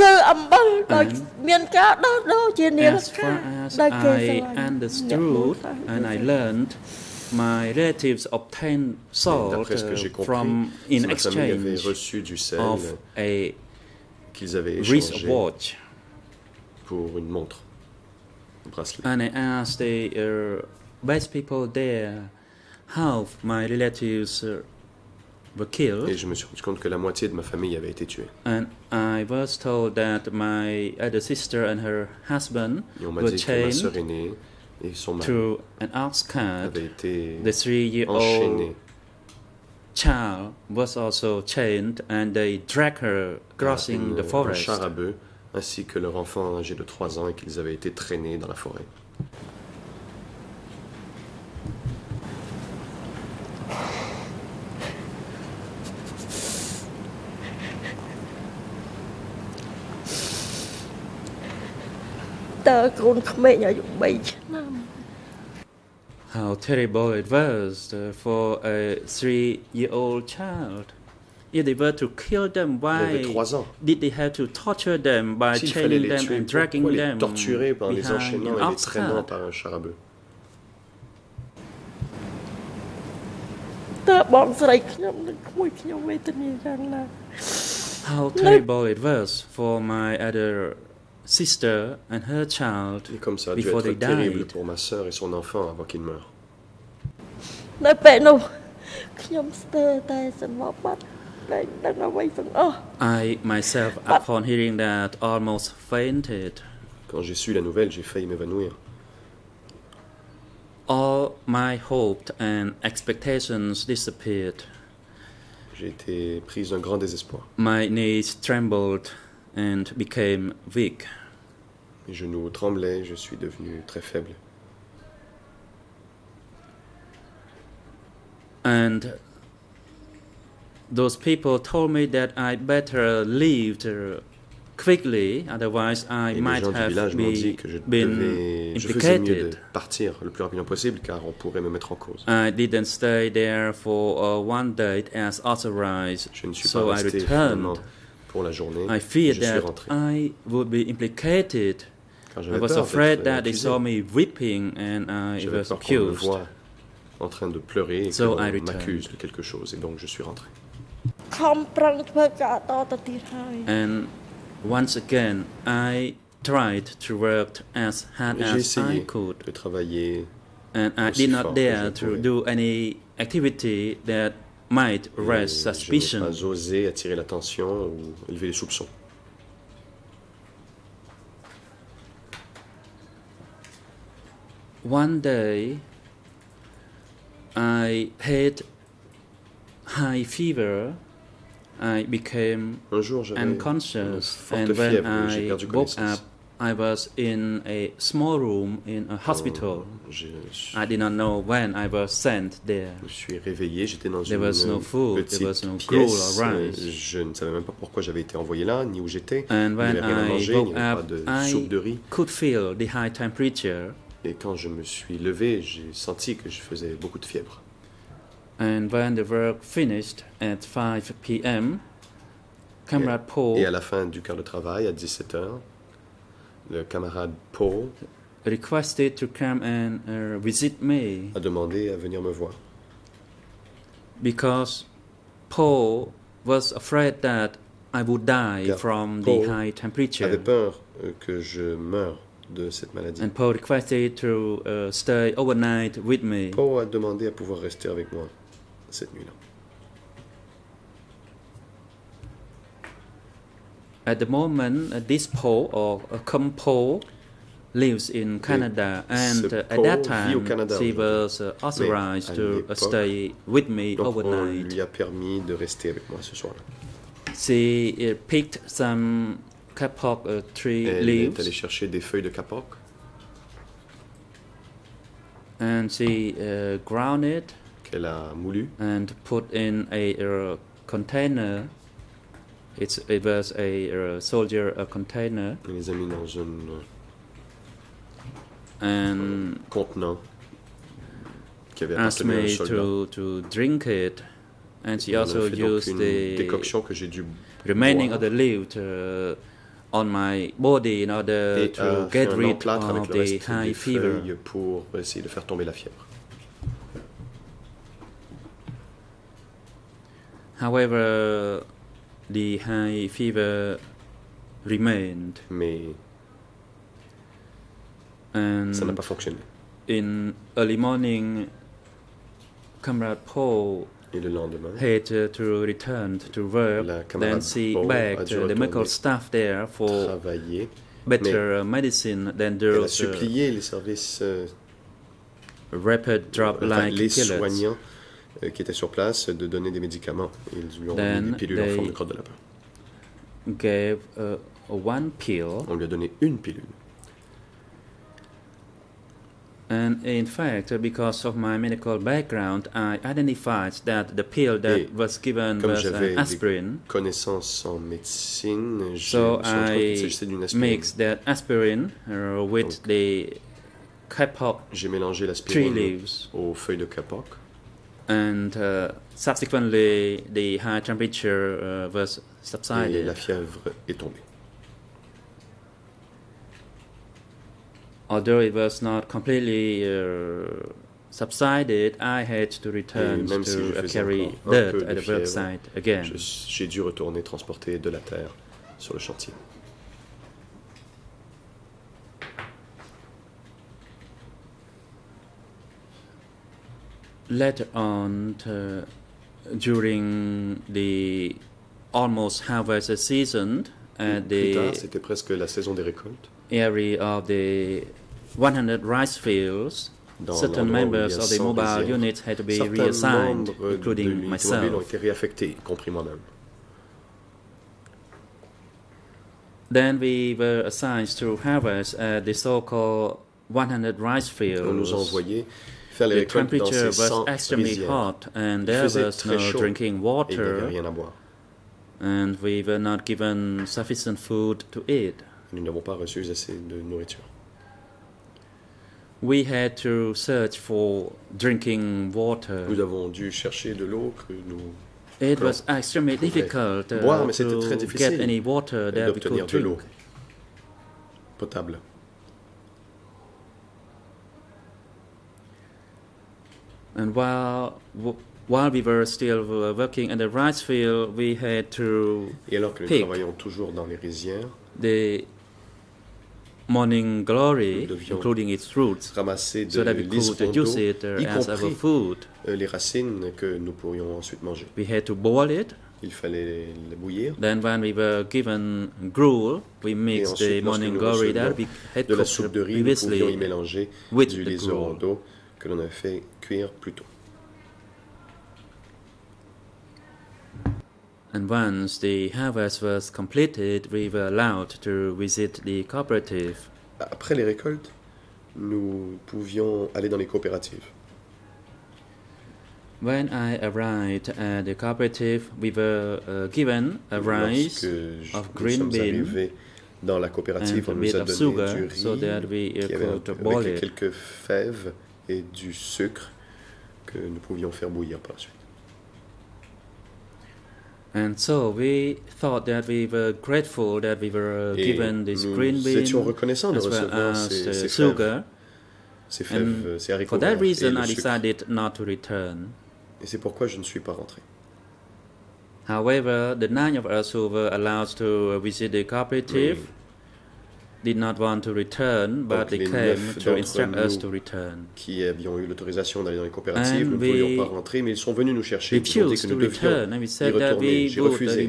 គឺអំបិលដោយ And មានការដោះដូរជានាង As far as ដោយគេស្រឡា I ញ់អ្នកមូល understood ដ្ឋាន and I learned, my relatives obtained salt D'après ce que uh, j'ai compris, from si in ma famille avait exchange reçu du sel of a qu'ils avaient échangé wristwatch. pour une montre, un bracelet. And I asked the uh, best people there how my relatives uh, were Et je me suis rendu compte que la moitié de ma famille avait été tuée. And I was told that my other sister and her husband Et on m'a were dit que ma sœur chained aînée et son mari to an ox cart. avaient été The three-year-old enchaînés. child was also chained and they dragged her crossing the un forest. char à bœuf, ainsi que leur enfant âgé de 3 ans et qu'ils avaient été traînés dans la forêt. តើកូនក្មេងអាយុ3ឆ្នាំ How terrible it was uh, for a three-year-old child. If they were to kill them, Ils avaient why 3 ans. did they have to torture them by S'il fallait chaining les them tuer, and dragging pourquoi les them torturer par les behind enchaînements an et les ox traînant cart? par un char à bœuf តើបងស្រីខ្ញុំនិងក្មួយខ្ញុំវេទនាយ៉ាងណា How terrible it was for my other sister and her child et comme ça a before dû être terrible died. pour ma sœur et son enfant avant qu'ils meurent. I myself, upon hearing that, almost fainted. Quand j'ai su la nouvelle, j'ai failli m'évanouir. All my hopes and expectations disappeared. J'ai été prise d'un grand désespoir. My knees trembled and became weak. Mes genoux tremblaient, je suis devenu très faible. And those people told me that I better leave quickly, otherwise I Et les might gens du have village m'ont dit que je, been devais, je faisais mieux de partir le plus rapidement possible car on pourrait me mettre en cause. I didn't stay there for uh, one day as authorized, Je ne suis so pas I resté returned. finalement pour la journée. I feared je suis that rentré. I would be implicated. I was afraid that they saw me weeping and uh, I was accused. Pleurer et so qu'on m'accuse de quelque chose. Et donc je suis rentré. And once again, I tried to work as hard as I could. De travailler and I did not dare to do any activity that might raise suspicion. Je n'ai pas osé attirer l'attention ou élever les soupçons. One day, I had high fever. I became Un jour, unconscious, and when I woke up, I was in a small room in a hospital. Oh, je I did not know when I was sent there. me suis réveillé, j'étais dans There une was no food, petite there was no pièce. or rice. Je ne savais même pas pourquoi j'avais été envoyé là, ni où j'étais. And Il n'y when avait rien à I manger, il n'y avait pas up, de I soupe de riz. could feel the high temperature. Et quand je me suis levé, j'ai senti que je faisais beaucoup de fièvre. And when the work finished at 5 p.m., Comrade Paul Et à la fin du quart de travail, à 17h, le camarade Paul requested to come and uh, visit me a demandé à venir me voir. because Paul was afraid that I would die Car from Paul the high temperature. avait peur euh, que je meure de cette maladie. And Paul requested to uh, stay overnight with me. Paul a demandé à pouvoir rester avec moi cette nuit-là. At the moment, uh, this Paul or uh, come Paul lives in Canada, and uh, at that time Canada she was uh, authorized à to uh, stay with me Donc on overnight. lui a permis de rester avec moi ce soir-là. She uh, picked some kapok uh, tree Elle est leaves allée chercher des feuilles de kapok and she uh, ground it qu'elle a moulu and put in a uh, container. It's, it was a uh, soldier uh, container Elle les a mis dans un and contenant qui avait asked me to, to drink it. And she also used the décoction que j'ai dû remaining boire. of the leaf uh, on my body in order et to a get rid of the high fever. pour essayer de faire tomber la fièvre. However, the high fever remained, Mais and ça n'a pas fonctionné. in early morning, Comrade Paul Et le lendemain, had uh, to return to work. Then camarade she begged the medical staff there for better uh, medicine than Elle a those supplié les services, euh, rapid drop enfin, like les soignants euh, qui étaient sur place de donner des médicaments. Ils lui ont Then donné des pilules en forme de crotte de lapin. Gave uh, one pill. On lui a donné une pilule. And in fact, uh, because of my medical background, I identified that the pill that Et was given was j'avais an aspirin. Connaissance en médecine, j'ai So me suis rendu compte qu'il I mixed that aspirin uh, with the kapok J'ai mélangé tree l'aspirine leaves, aux feuilles de kapok. and uh, subsequently the high temperature uh, was Et la fièvre est tombée. Although it was not completely uh, subsided, I had to return si to uh, carry dirt at the worksite again. J'ai dû retourner transporter de la terre sur le chantier. later on uh, during the almost harvest season at Plus tard, the c'était presque la saison des récoltes. Area of the 100 rice fields Dans certain l'endroit où il y members of the mobile units had to be reassigned including ont myself été réaffectés, y compris moi-même. then we were assigned to harvest at the so-called 100 rice On nous a fields faire les the dans temperature ces was extremely rizières. hot and there was no drinking Et il n'y avait water rien à boire. and we were not given sufficient food to eat. Nous n'avons pas reçu assez de nourriture. We had to search for drinking water. Nous avons dû chercher de l'eau que nous It was extremely difficult uh, Boire, mais c'était très to difficile get any water that d'obtenir de l'eau potable. And while while we were still working in the rice field, we had to Et alors que nous Pick. travaillons toujours dans les rizières, the morning glory, including its roots, ramasser de so that we could use it uh, as our food. euh, les racines que nous pourrions ensuite manger. We had to boil it. Il fallait bouillir, Then, when we were given gruel, we mixed ensuite, the morning glory that we had de la soupe de riz, nous pouvions y mélanger du que l'on avait fait cuire plus tôt. And once the harvest was completed, we were allowed to visit the cooperative. Après les récoltes, nous pouvions aller dans les coopératives. When I arrived at the cooperative, we were uh, given a rice Lorsque of green bean dans la coopérative, and a on nous a donné sugar du riz so that we qui avait un could peu- boil avec quelques fèves et du sucre que nous pouvions faire bouillir par la suite. And so we thought that we were grateful that we were uh, given this nous green bean étions reconnaissants de as well recevoir as ces, the ces fèves, sugar. ces fèves, And ces haricots For that reason, I decided not to return. Et c'est pourquoi je ne suis pas rentré. However, the nine of us who were allowed to uh, visit the cooperative did not want to return, but Donc, they came to instruct us to return. qui avions eu l'autorisation d'aller dans les coopératives, And nous ne voulions we pas rentrer, mais ils sont venus nous chercher. Ils nous ont dit que to nous devions return, and we y said that retourner. J'ai refusé.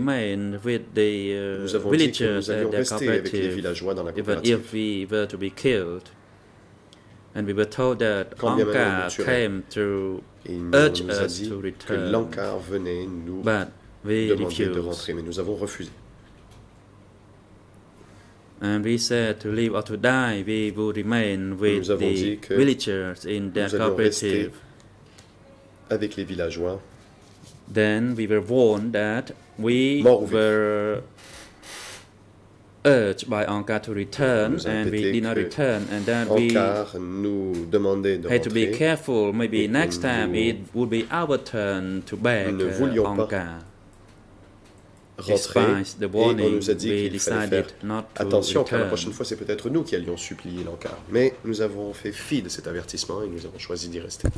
with the uh, Nous avons dit que villagers nous at allions the rester avec les cooperative, villageois dans la even coopérative. if we were to be killed. And we were told that came to urge us dit to que return, l'encart venait nous but we demander de refused. rentrer, mais nous avons refusé. And we said to live or to die, we would remain with the villagers in their cooperative. avec les villageois. Then we were warned that we Mort ou vif. were urged by Angkar to return, and we did not return, and that we de had to be careful. Maybe next time it would be our turn to beg ne rentrer. Et on nous a dit qu'il fallait faire attention, car la prochaine fois, c'est peut-être nous qui allions supplier l'encart. Mais nous avons fait fi de cet avertissement et nous avons choisi d'y rester.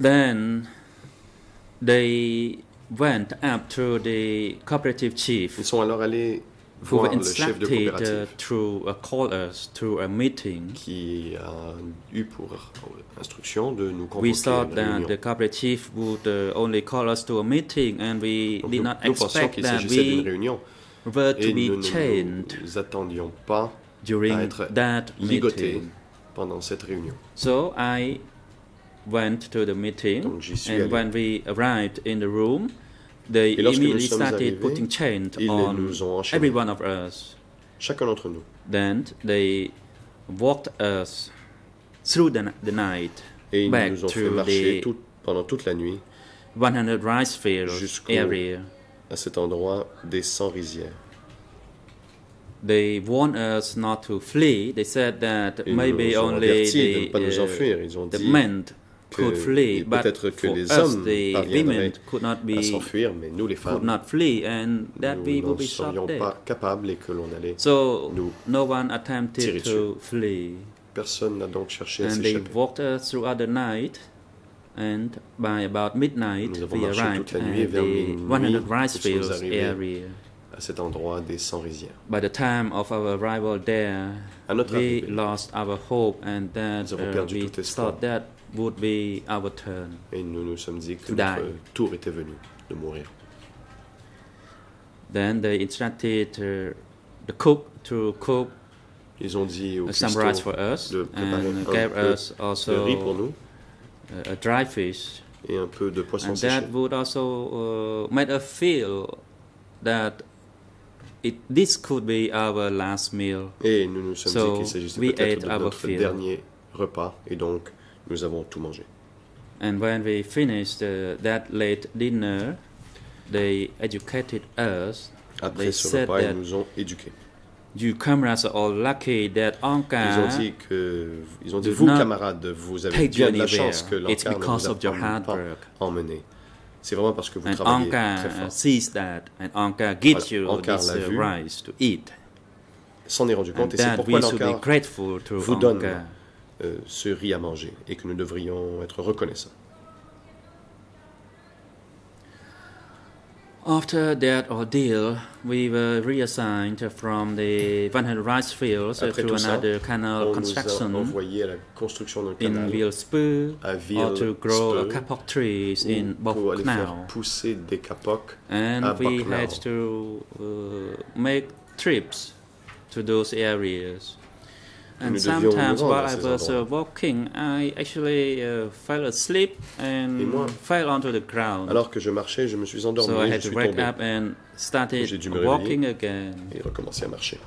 Then they went up to the cooperative chief. Ils sont alors allés who were voir le chef instructed to uh, call us to a meeting. qui a eu pour instruction de nous We convoquer à thought that the cooperative would uh, only call us to a meeting, and we Donc, did nous, not nous expect that we were to be nous chained nous attendions pas à during être that meeting. pendant cette réunion. So I went to the meeting, and allé. when we arrived in the room, they Et lorsque nous immediately started putting chains on every one of us. Chacun d'entre nous. Then they walked us through the, the night Et ils back nous ont fait marcher the tout- pendant toute la nuit 100 rice fields area. à cet endroit des 100 rizières. They warned us not to flee. They said that Ils maybe nous ont only avertis de ne the, pas nous uh, enfuir. Ils ont the dit men could flee, but peut-être que for les us, hommes the women could not à s'enfuir, mais nous les could femmes, not flee, and that nous we would be shot dead. pas capables et que l'on allait. So nous no one tirer attempted dessus. to flee, Personne n'a donc cherché à and they s'échapper. walked us throughout the night. And by about midnight, Nous avons we marché arrived toute la nuit et at vers the minuit, 100 rice fields area. à cet endroit des 100 rizières. By the time of our arrival there, À we arrivée, lost our hope, and that Nous avons uh, we tout espoir. thought that would be our turn. et nous nous sommes dit que To notre die. tour était venu de mourir. Then they instructed uh, the cook to cook Ils ont dit au uh, some rice for us de préparer and un gave peu us de riz pour also nous uh, a dry fish, et un peu de poisson and séché. that would also uh, make us feel that it this could be our last meal. Et nous nous sommes So, dit qu'il s'agissait we peut-être ate de our notre fill. dernier repas et donc nous avons tout mangé. And when we finished uh, that late dinner, they educated us. Après They ce said repas, ils nous ont éduqués. you cameras are all lucky that Ils ont Anka dit que, ils ont dit did vous camarades, vous avez bien de la chance que ne because vous a of your pas hard work. emmené. C'est vraiment parce que vous And travaillez Anka très uh, fort. sees that, and Anka gives Voilà, you Ankar this uh, vu. rice to eat. S'en est rendu And compte et c'est pourquoi vous donne Anka. Euh, ce riz à manger et que nous devrions être reconnaissants. After that ordeal, we were reassigned from the 100 rice fields uh, Après to tout ça, another canal construction in Vilspur or to grow kapok trees in Boknau. pousser des capocs And we had to uh, make trips to those areas. And sometimes while I was uh, endroits. walking, I actually uh, fell asleep Et and moi, fell onto the ground. Alors que je marchais, je me suis endormi, so I je had to suis wake tombé up and J'ai started dû me walking again. et recommencer à marcher.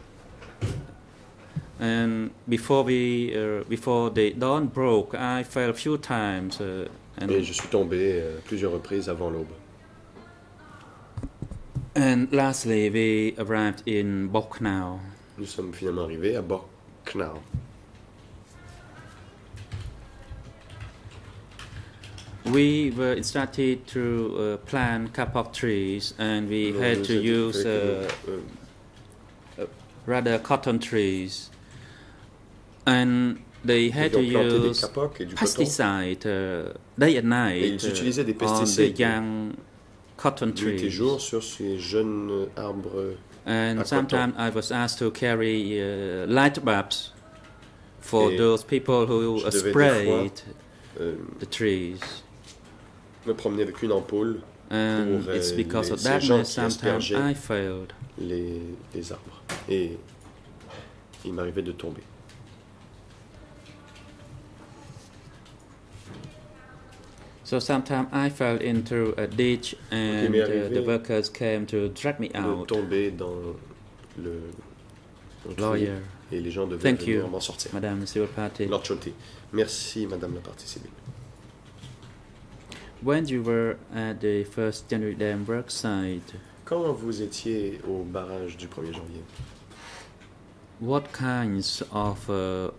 And before we, uh, before the dawn broke, I fell a few times. Uh, and, Et je suis tombé euh, plusieurs reprises avant l'aube. and lastly, we arrived in Boknau. Nous sommes finalement arrivés à Boknau. We were instructed to uh, plant kapok trees, and we Nous had to use que uh, rather cotton trees, and they had to devions planter des use capocs et du coton. pesticide uh, day and night uh, on the young cotton trees. And sometimes I was asked to carry uh, light bulbs for Et those people who sprayed Euh, the trees. me promener avec une ampoule And pour it's euh, because les- of qui sometimes I failed. les, les arbres. Et il m'arrivait de tomber. So sometimes I fell into a ditch and uh, the workers came to drag me out. tomber dans le, Lawyer. et les gens devaient Thank venir you, m'en sortir. Madame. Lord. Merci, Madame la partie civile. When you were at the first January Dam work site, Quand vous étiez au barrage du 1er janvier, what kinds of uh,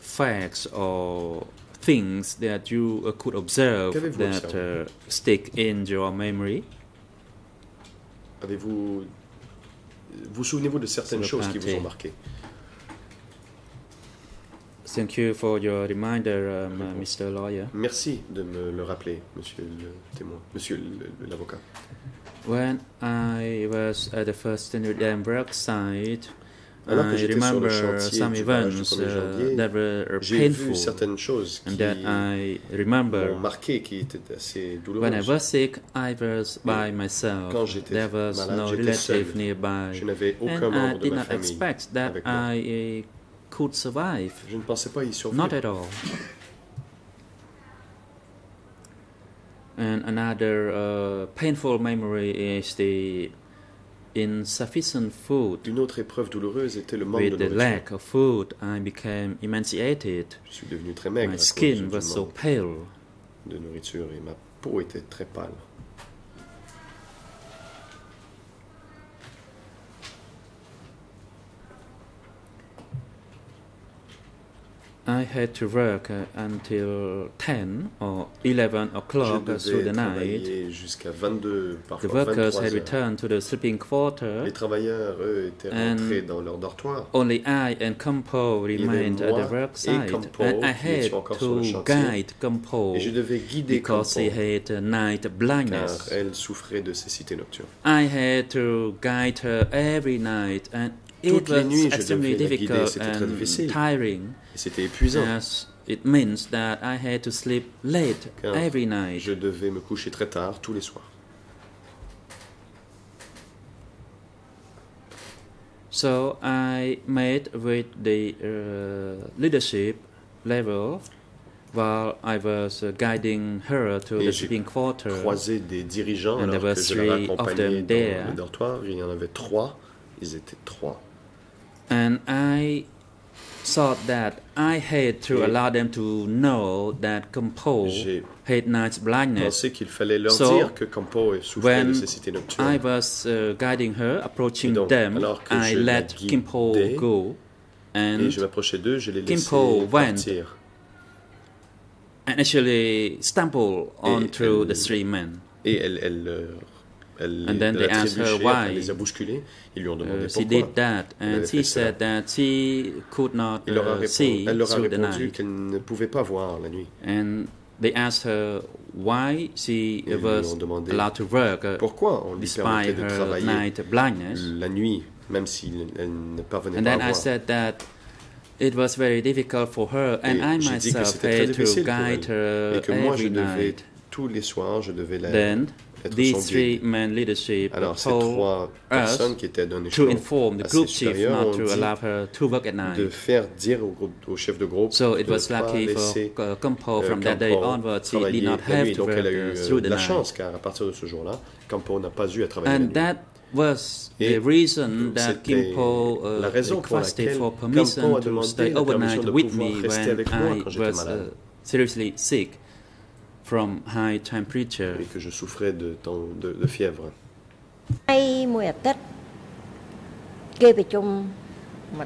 facts or things that you uh, could observe that uh, stick in your memory? avez-vous. Vous souvenez-vous de certaines choses qui vous ont marqué? Thank you for your reminder, um, uh, Mr. Lawyer. Merci de me le rappeler, monsieur le témoin, monsieur l'avocat. When I was at the first Dam work site, Alors que I j'étais sur le remember chantier some du barrage du events 1er uh, janvier, that were J'ai vu painful certaines choses and qui that I remember m'ont marqué, qui étaient assez When I was sick, I was by myself. Quand j'étais There was malade, no j'étais seul. nearby. Je n'avais aucun And I de did ma not famille expect that avec moi. I uh, could survive. Je ne pensais pas y Not at all. And another uh, painful memory is the insufficient food. Une autre épreuve douloureuse était le manque de the nourriture. lack of food, I became emaciated. Je suis devenu très maigre My skin was so pale. de nourriture et ma peau était très pâle. I had to work uh, until 10 or 11 Je o'clock through the night. travailler jusqu'à 22, The workers 23 had returned to the sleeping quarter. Les travailleurs, eux, étaient And rentrés dans leur dortoir. Only I and avait remained at the work et site, and I had encore sur le to guide guider because he Campo, had night car blindness. elle souffrait de cécité nocturne. I had to guide her every night, and Toutes les nuits, je devais la guider, difficult c'était très difficile. c'était épuisant. it means that I had to sleep late car every night. Je devais me coucher très tard tous les soirs. So I met with the uh, leadership level while I was uh, guiding her to Et the j'ai sleeping quarter. Croisé des dirigeants And alors que je dans there. le dortoir. Il y en avait trois. Ils étaient trois. And I thought that I had to Et allow them to know that Campo J'ai had night blindness. pensé qu'il fallait leur So, dire que Campo souffrait de cécité nocturne. I was uh, guiding her, approaching Et donc, them, I let go. Et And, je m'approchais d'eux, je les laissais Kimpo went partir. and actually stumbled onto elle- the three men. Et elle, elle, leur- elle And then they asked her why. les a bousculés. Ils lui ont demandé Uh, she pourquoi. did that, Elle and she said that she could not Il leur a uh, répondu- see elle leur a répondu night. qu'elle ne pouvait pas voir la nuit. And they asked her why she Ils lui was ont demandé allowed to work uh, Pourquoi on lui despite de her night blindness. la nuit, même si elle ne parvenait And pas à then I voir. said that it was very difficult for her, and Et I j'ai dit que myself c'était très had to difficile pour guide elle. her Et que moi, je devais, night. tous les soirs, je devais la, Then être these son three guide. men leadership Alors, ces told trois personnes qui étaient d'un to échelon inform the assez group chief supérieur not ont to dit allow her to work at de night. faire dire au, groupe- au chef de groupe So it de was ne pas lucky laisser for uh, Campo euh, from that day Campo onwards. He did travailler not la have nuit. to Donc work elle a eu uh, euh, through de the la night. chance car à partir de ce jour-là, Campo n'a pas eu à travailler la And nuit. that was Et the reason that c'était Kimpo uh, la raison pour requested laquelle for Campo permission a to demandé stay la overnight permission de with pouvoir me rester when avec moi I quand j'étais was malade. uh, seriously sick from high temperature. Et que je souffrais de, de, de fièvre.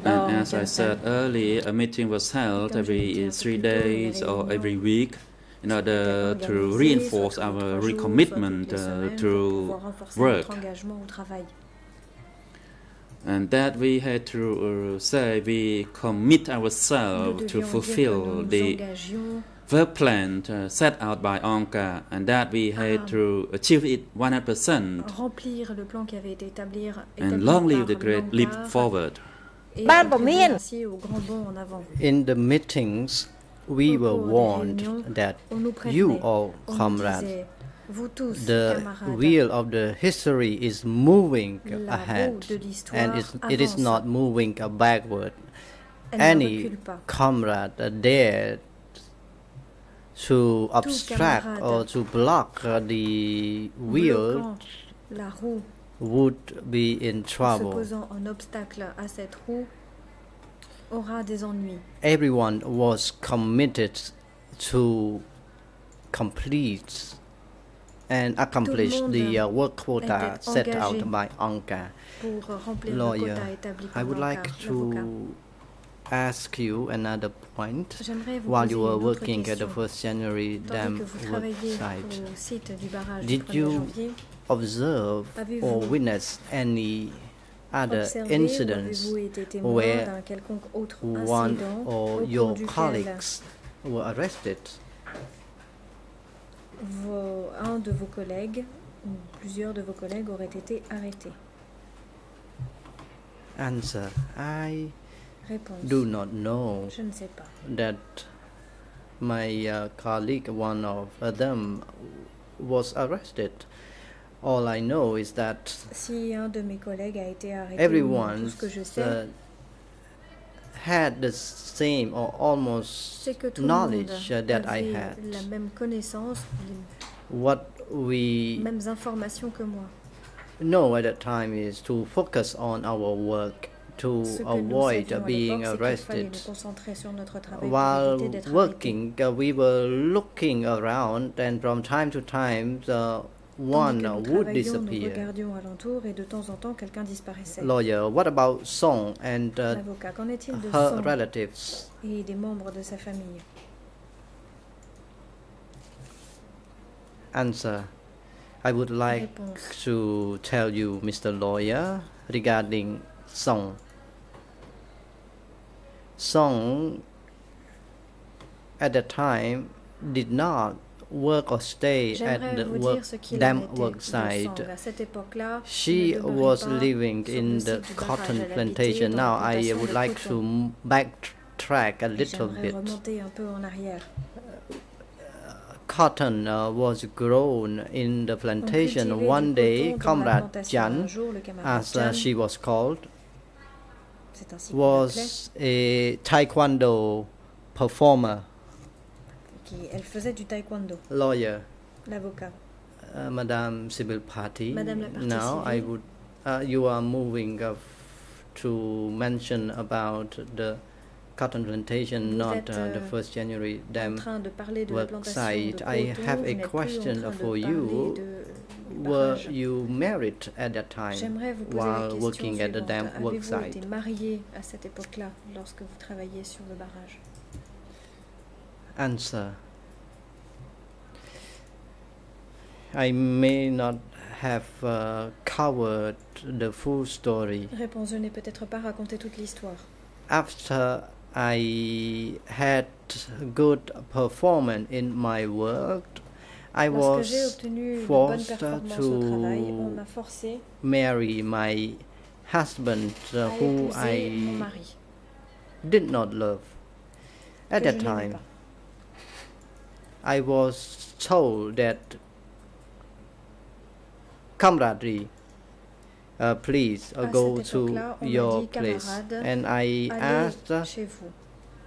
And as I said earlier, a meeting was held every three days or every week in order to reinforce our recommitment uh, to work. And that we had to uh, say we commit ourselves to fulfill the work plan uh, set out by Angkar and that we had Ah. to achieve it 100%. remplir le plan qui avait été établi, And établi long live the great leap forward. et Ban contribuer Pomien. ainsi au grand bond en avant. In the meetings, we were warned that you all comrades, disait, vous tous, the wheel of the history is moving ahead and it's, it is avance. not moving backward. Any recule pas. comrade dared to obstruct or to block uh, the wheel la roue would be in trouble. en obstacle à cette roue aura des ennuis. Everyone was committed to complete and accomplish the uh, work quota set out by Angkar. Lawyer, le quota établi I would like to ask you another point. While you were working at the first January dam que vous work travaillez site, au site du barrage Did you observe or witness any other incidents avez-vous été témoin where one incident or your colleagues were arrested? vos- un de vos collègues ou plusieurs de vos collègues auraient été arrêtés Answer: I Réponse. do not know Je ne sais pas. that my uh, colleague, one of them, was arrested. All I know is that Si un de mes collègues a été arrêté, everyone ce que je sais, uh, had the same or almost c'est que tout le monde knowledge uh, that I had. la même connaissance, What we mêmes informations que moi. know at that time is to focus on our work to Ce que nous avoid being l'époque, c'est qu'il fallait arrested. nous concentrer sur notre travail pour While éviter d'être arrêtés. working, uh, we were looking around, and from time to time, the one uh, would disappear. regardions alentour et de temps en temps quelqu'un disparaissait. Lawyer, what about Song and uh, L'avocat, qu'en est-il de her relatives? et des membres de sa famille Answer. I would like to tell you, Mr. Lawyer, regarding Song. Song, at that time, did not work or stay at the work, dire ce qu'il en dam était work site. À cette époque-là, She il ne demeurait was living in the site du barrage. cotton plantation. Now, I would like to backtrack a little bit. remonter un peu en arrière. Cotton uh, was grown in the plantation. One day, coton dans la Comrade. Jan, jour, le camarade as uh, she was called, was a taekwondo performer, qui, elle faisait du taekwondo, lawyer, l'avocat. uh, Madame Civil Party. Madame la partie now I would, uh, you are moving uh, to mention about the cotton plantation, not uh, the euh, first January dam train de de la work site. I have a n'êtes plus en question for you. Were you married at that time J'aimerais vous poser la while working at the dam work site? été marié à cette époque-là, lorsque vous travailliez sur le barrage Answer. I may not have uh, covered the full story. Réponse, je n'ai peut-être pas raconté toute l'histoire. After I had good performance in my work, I was obtenu une bonne forced performance au travail, on to marry my husband, uh, who I did not love. At that time. I was told that camaraderie, uh, please uh, go to époque-là, on m'a your place. And I asked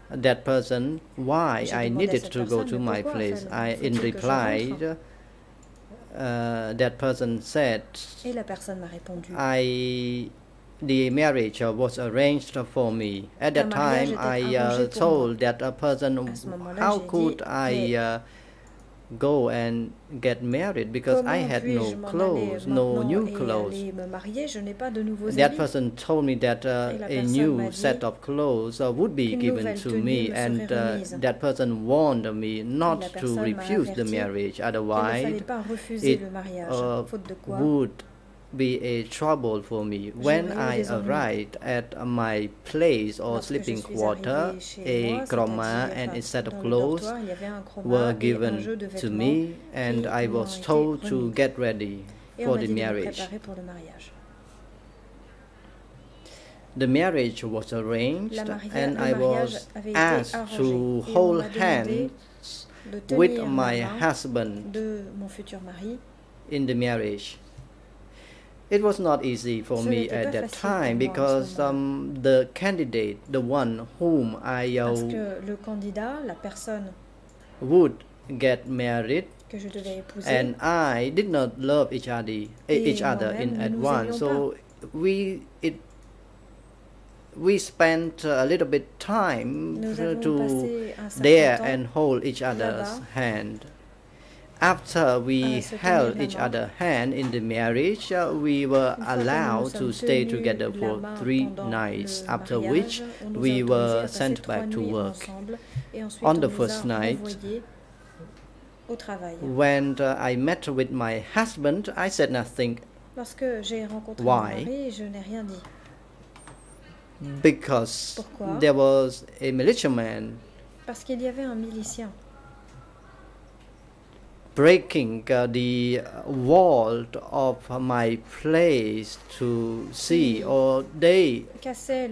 that person why I needed to go to my place. I, in faut-il que je reply, uh, that person said, Et la personne m'a répondu. I the marriage uh, was arranged for me. At that time, I uh, told that a person, À ce moment-là, how could I uh, go and get married because I had no clothes, no new clothes. marier Je pas de That person told me that uh, a new set of clothes uh, would be given to me, and uh, that person warned me not to refuse the marriage, otherwise fallait pas refuser it, uh, faute de quoi would be a trouble for me. When I arrived at my place or sleeping quarter, a moi, krama and a set of clothes dortoir, il y avait un krama were given to me, and I was told to get ready for the dit de me marriage. préparer pour le mariage. The marriage was arranged, and I was asked to hold hands with my husband de mon futur mari. in the marriage. It was not easy for me at that facile pour moi time because um, the candidate, the one whom I uh, candidat, would get married, que je devais épouser, and I did not love each other, each other in moi-même, nous nous advance. So we it we spent a little bit time to there and hold each other's hand. After we tenir held each other hand in the marriage, uh, we were Une fois que nous allowed to stay together for three nights. After which on nous a we were sent back to work. ensemble, et ensuite On the first night, renvoyés au travail. When uh, I met with my husband, I said nothing Lorsque j'ai rencontré Why? mon mari, je n'ai rien dit. because there was a militiaman breaking uh, the wall of my place to see, Hmm. or they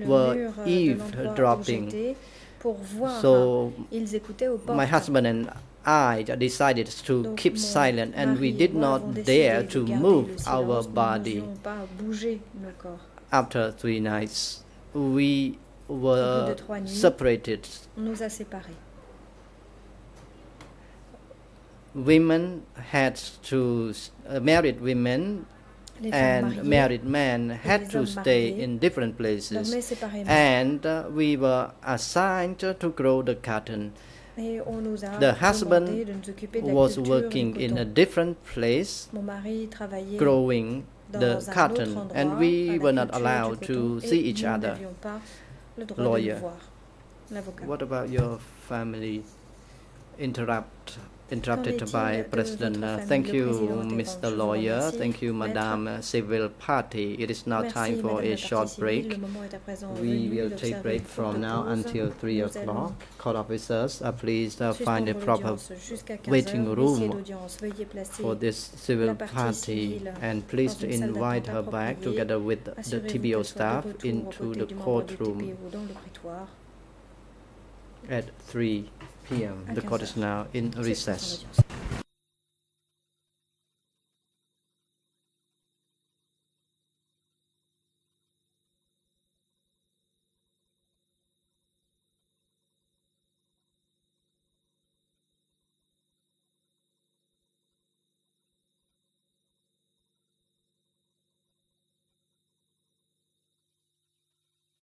were euh, de l'endroit où eavesdropping. pour voir. So aux my husband and I decided to keep silent, and we did not dare to move our body. n'osions pas bouger nos corps. After three nights, we were bout de trois nuits, separated. On nous a séparés. Women had to, uh, married women and married men had to stay in different places. And uh, we were assigned to grow the cotton. Et on nous a The husband demandé de nous occuper de la was working in a different place, Mon mari travaillait growing the cotton, and we were not allowed to see each other. n'avions pas le droit Lawyer. de le voir. L'avocat. What about your family? Interrupt, interrupted by President. Uh, thank you. Mr. Lawyer. Thank you. Madam uh, Civil Party. It is now time for a short break. civile. Le moment est à présent We will take break from now until 3 o'clock. Court officers, uh, please uh, find a proper l'audience jusqu'à 15 waiting room Messieurs d'audience, veuillez placer for this civil party and please dans to une salle invite her back together with the TPO qu'elle soit de staff into the du membre du courtroom TPO dans le prétoire at 3 p.m. The court 15 is now in recess.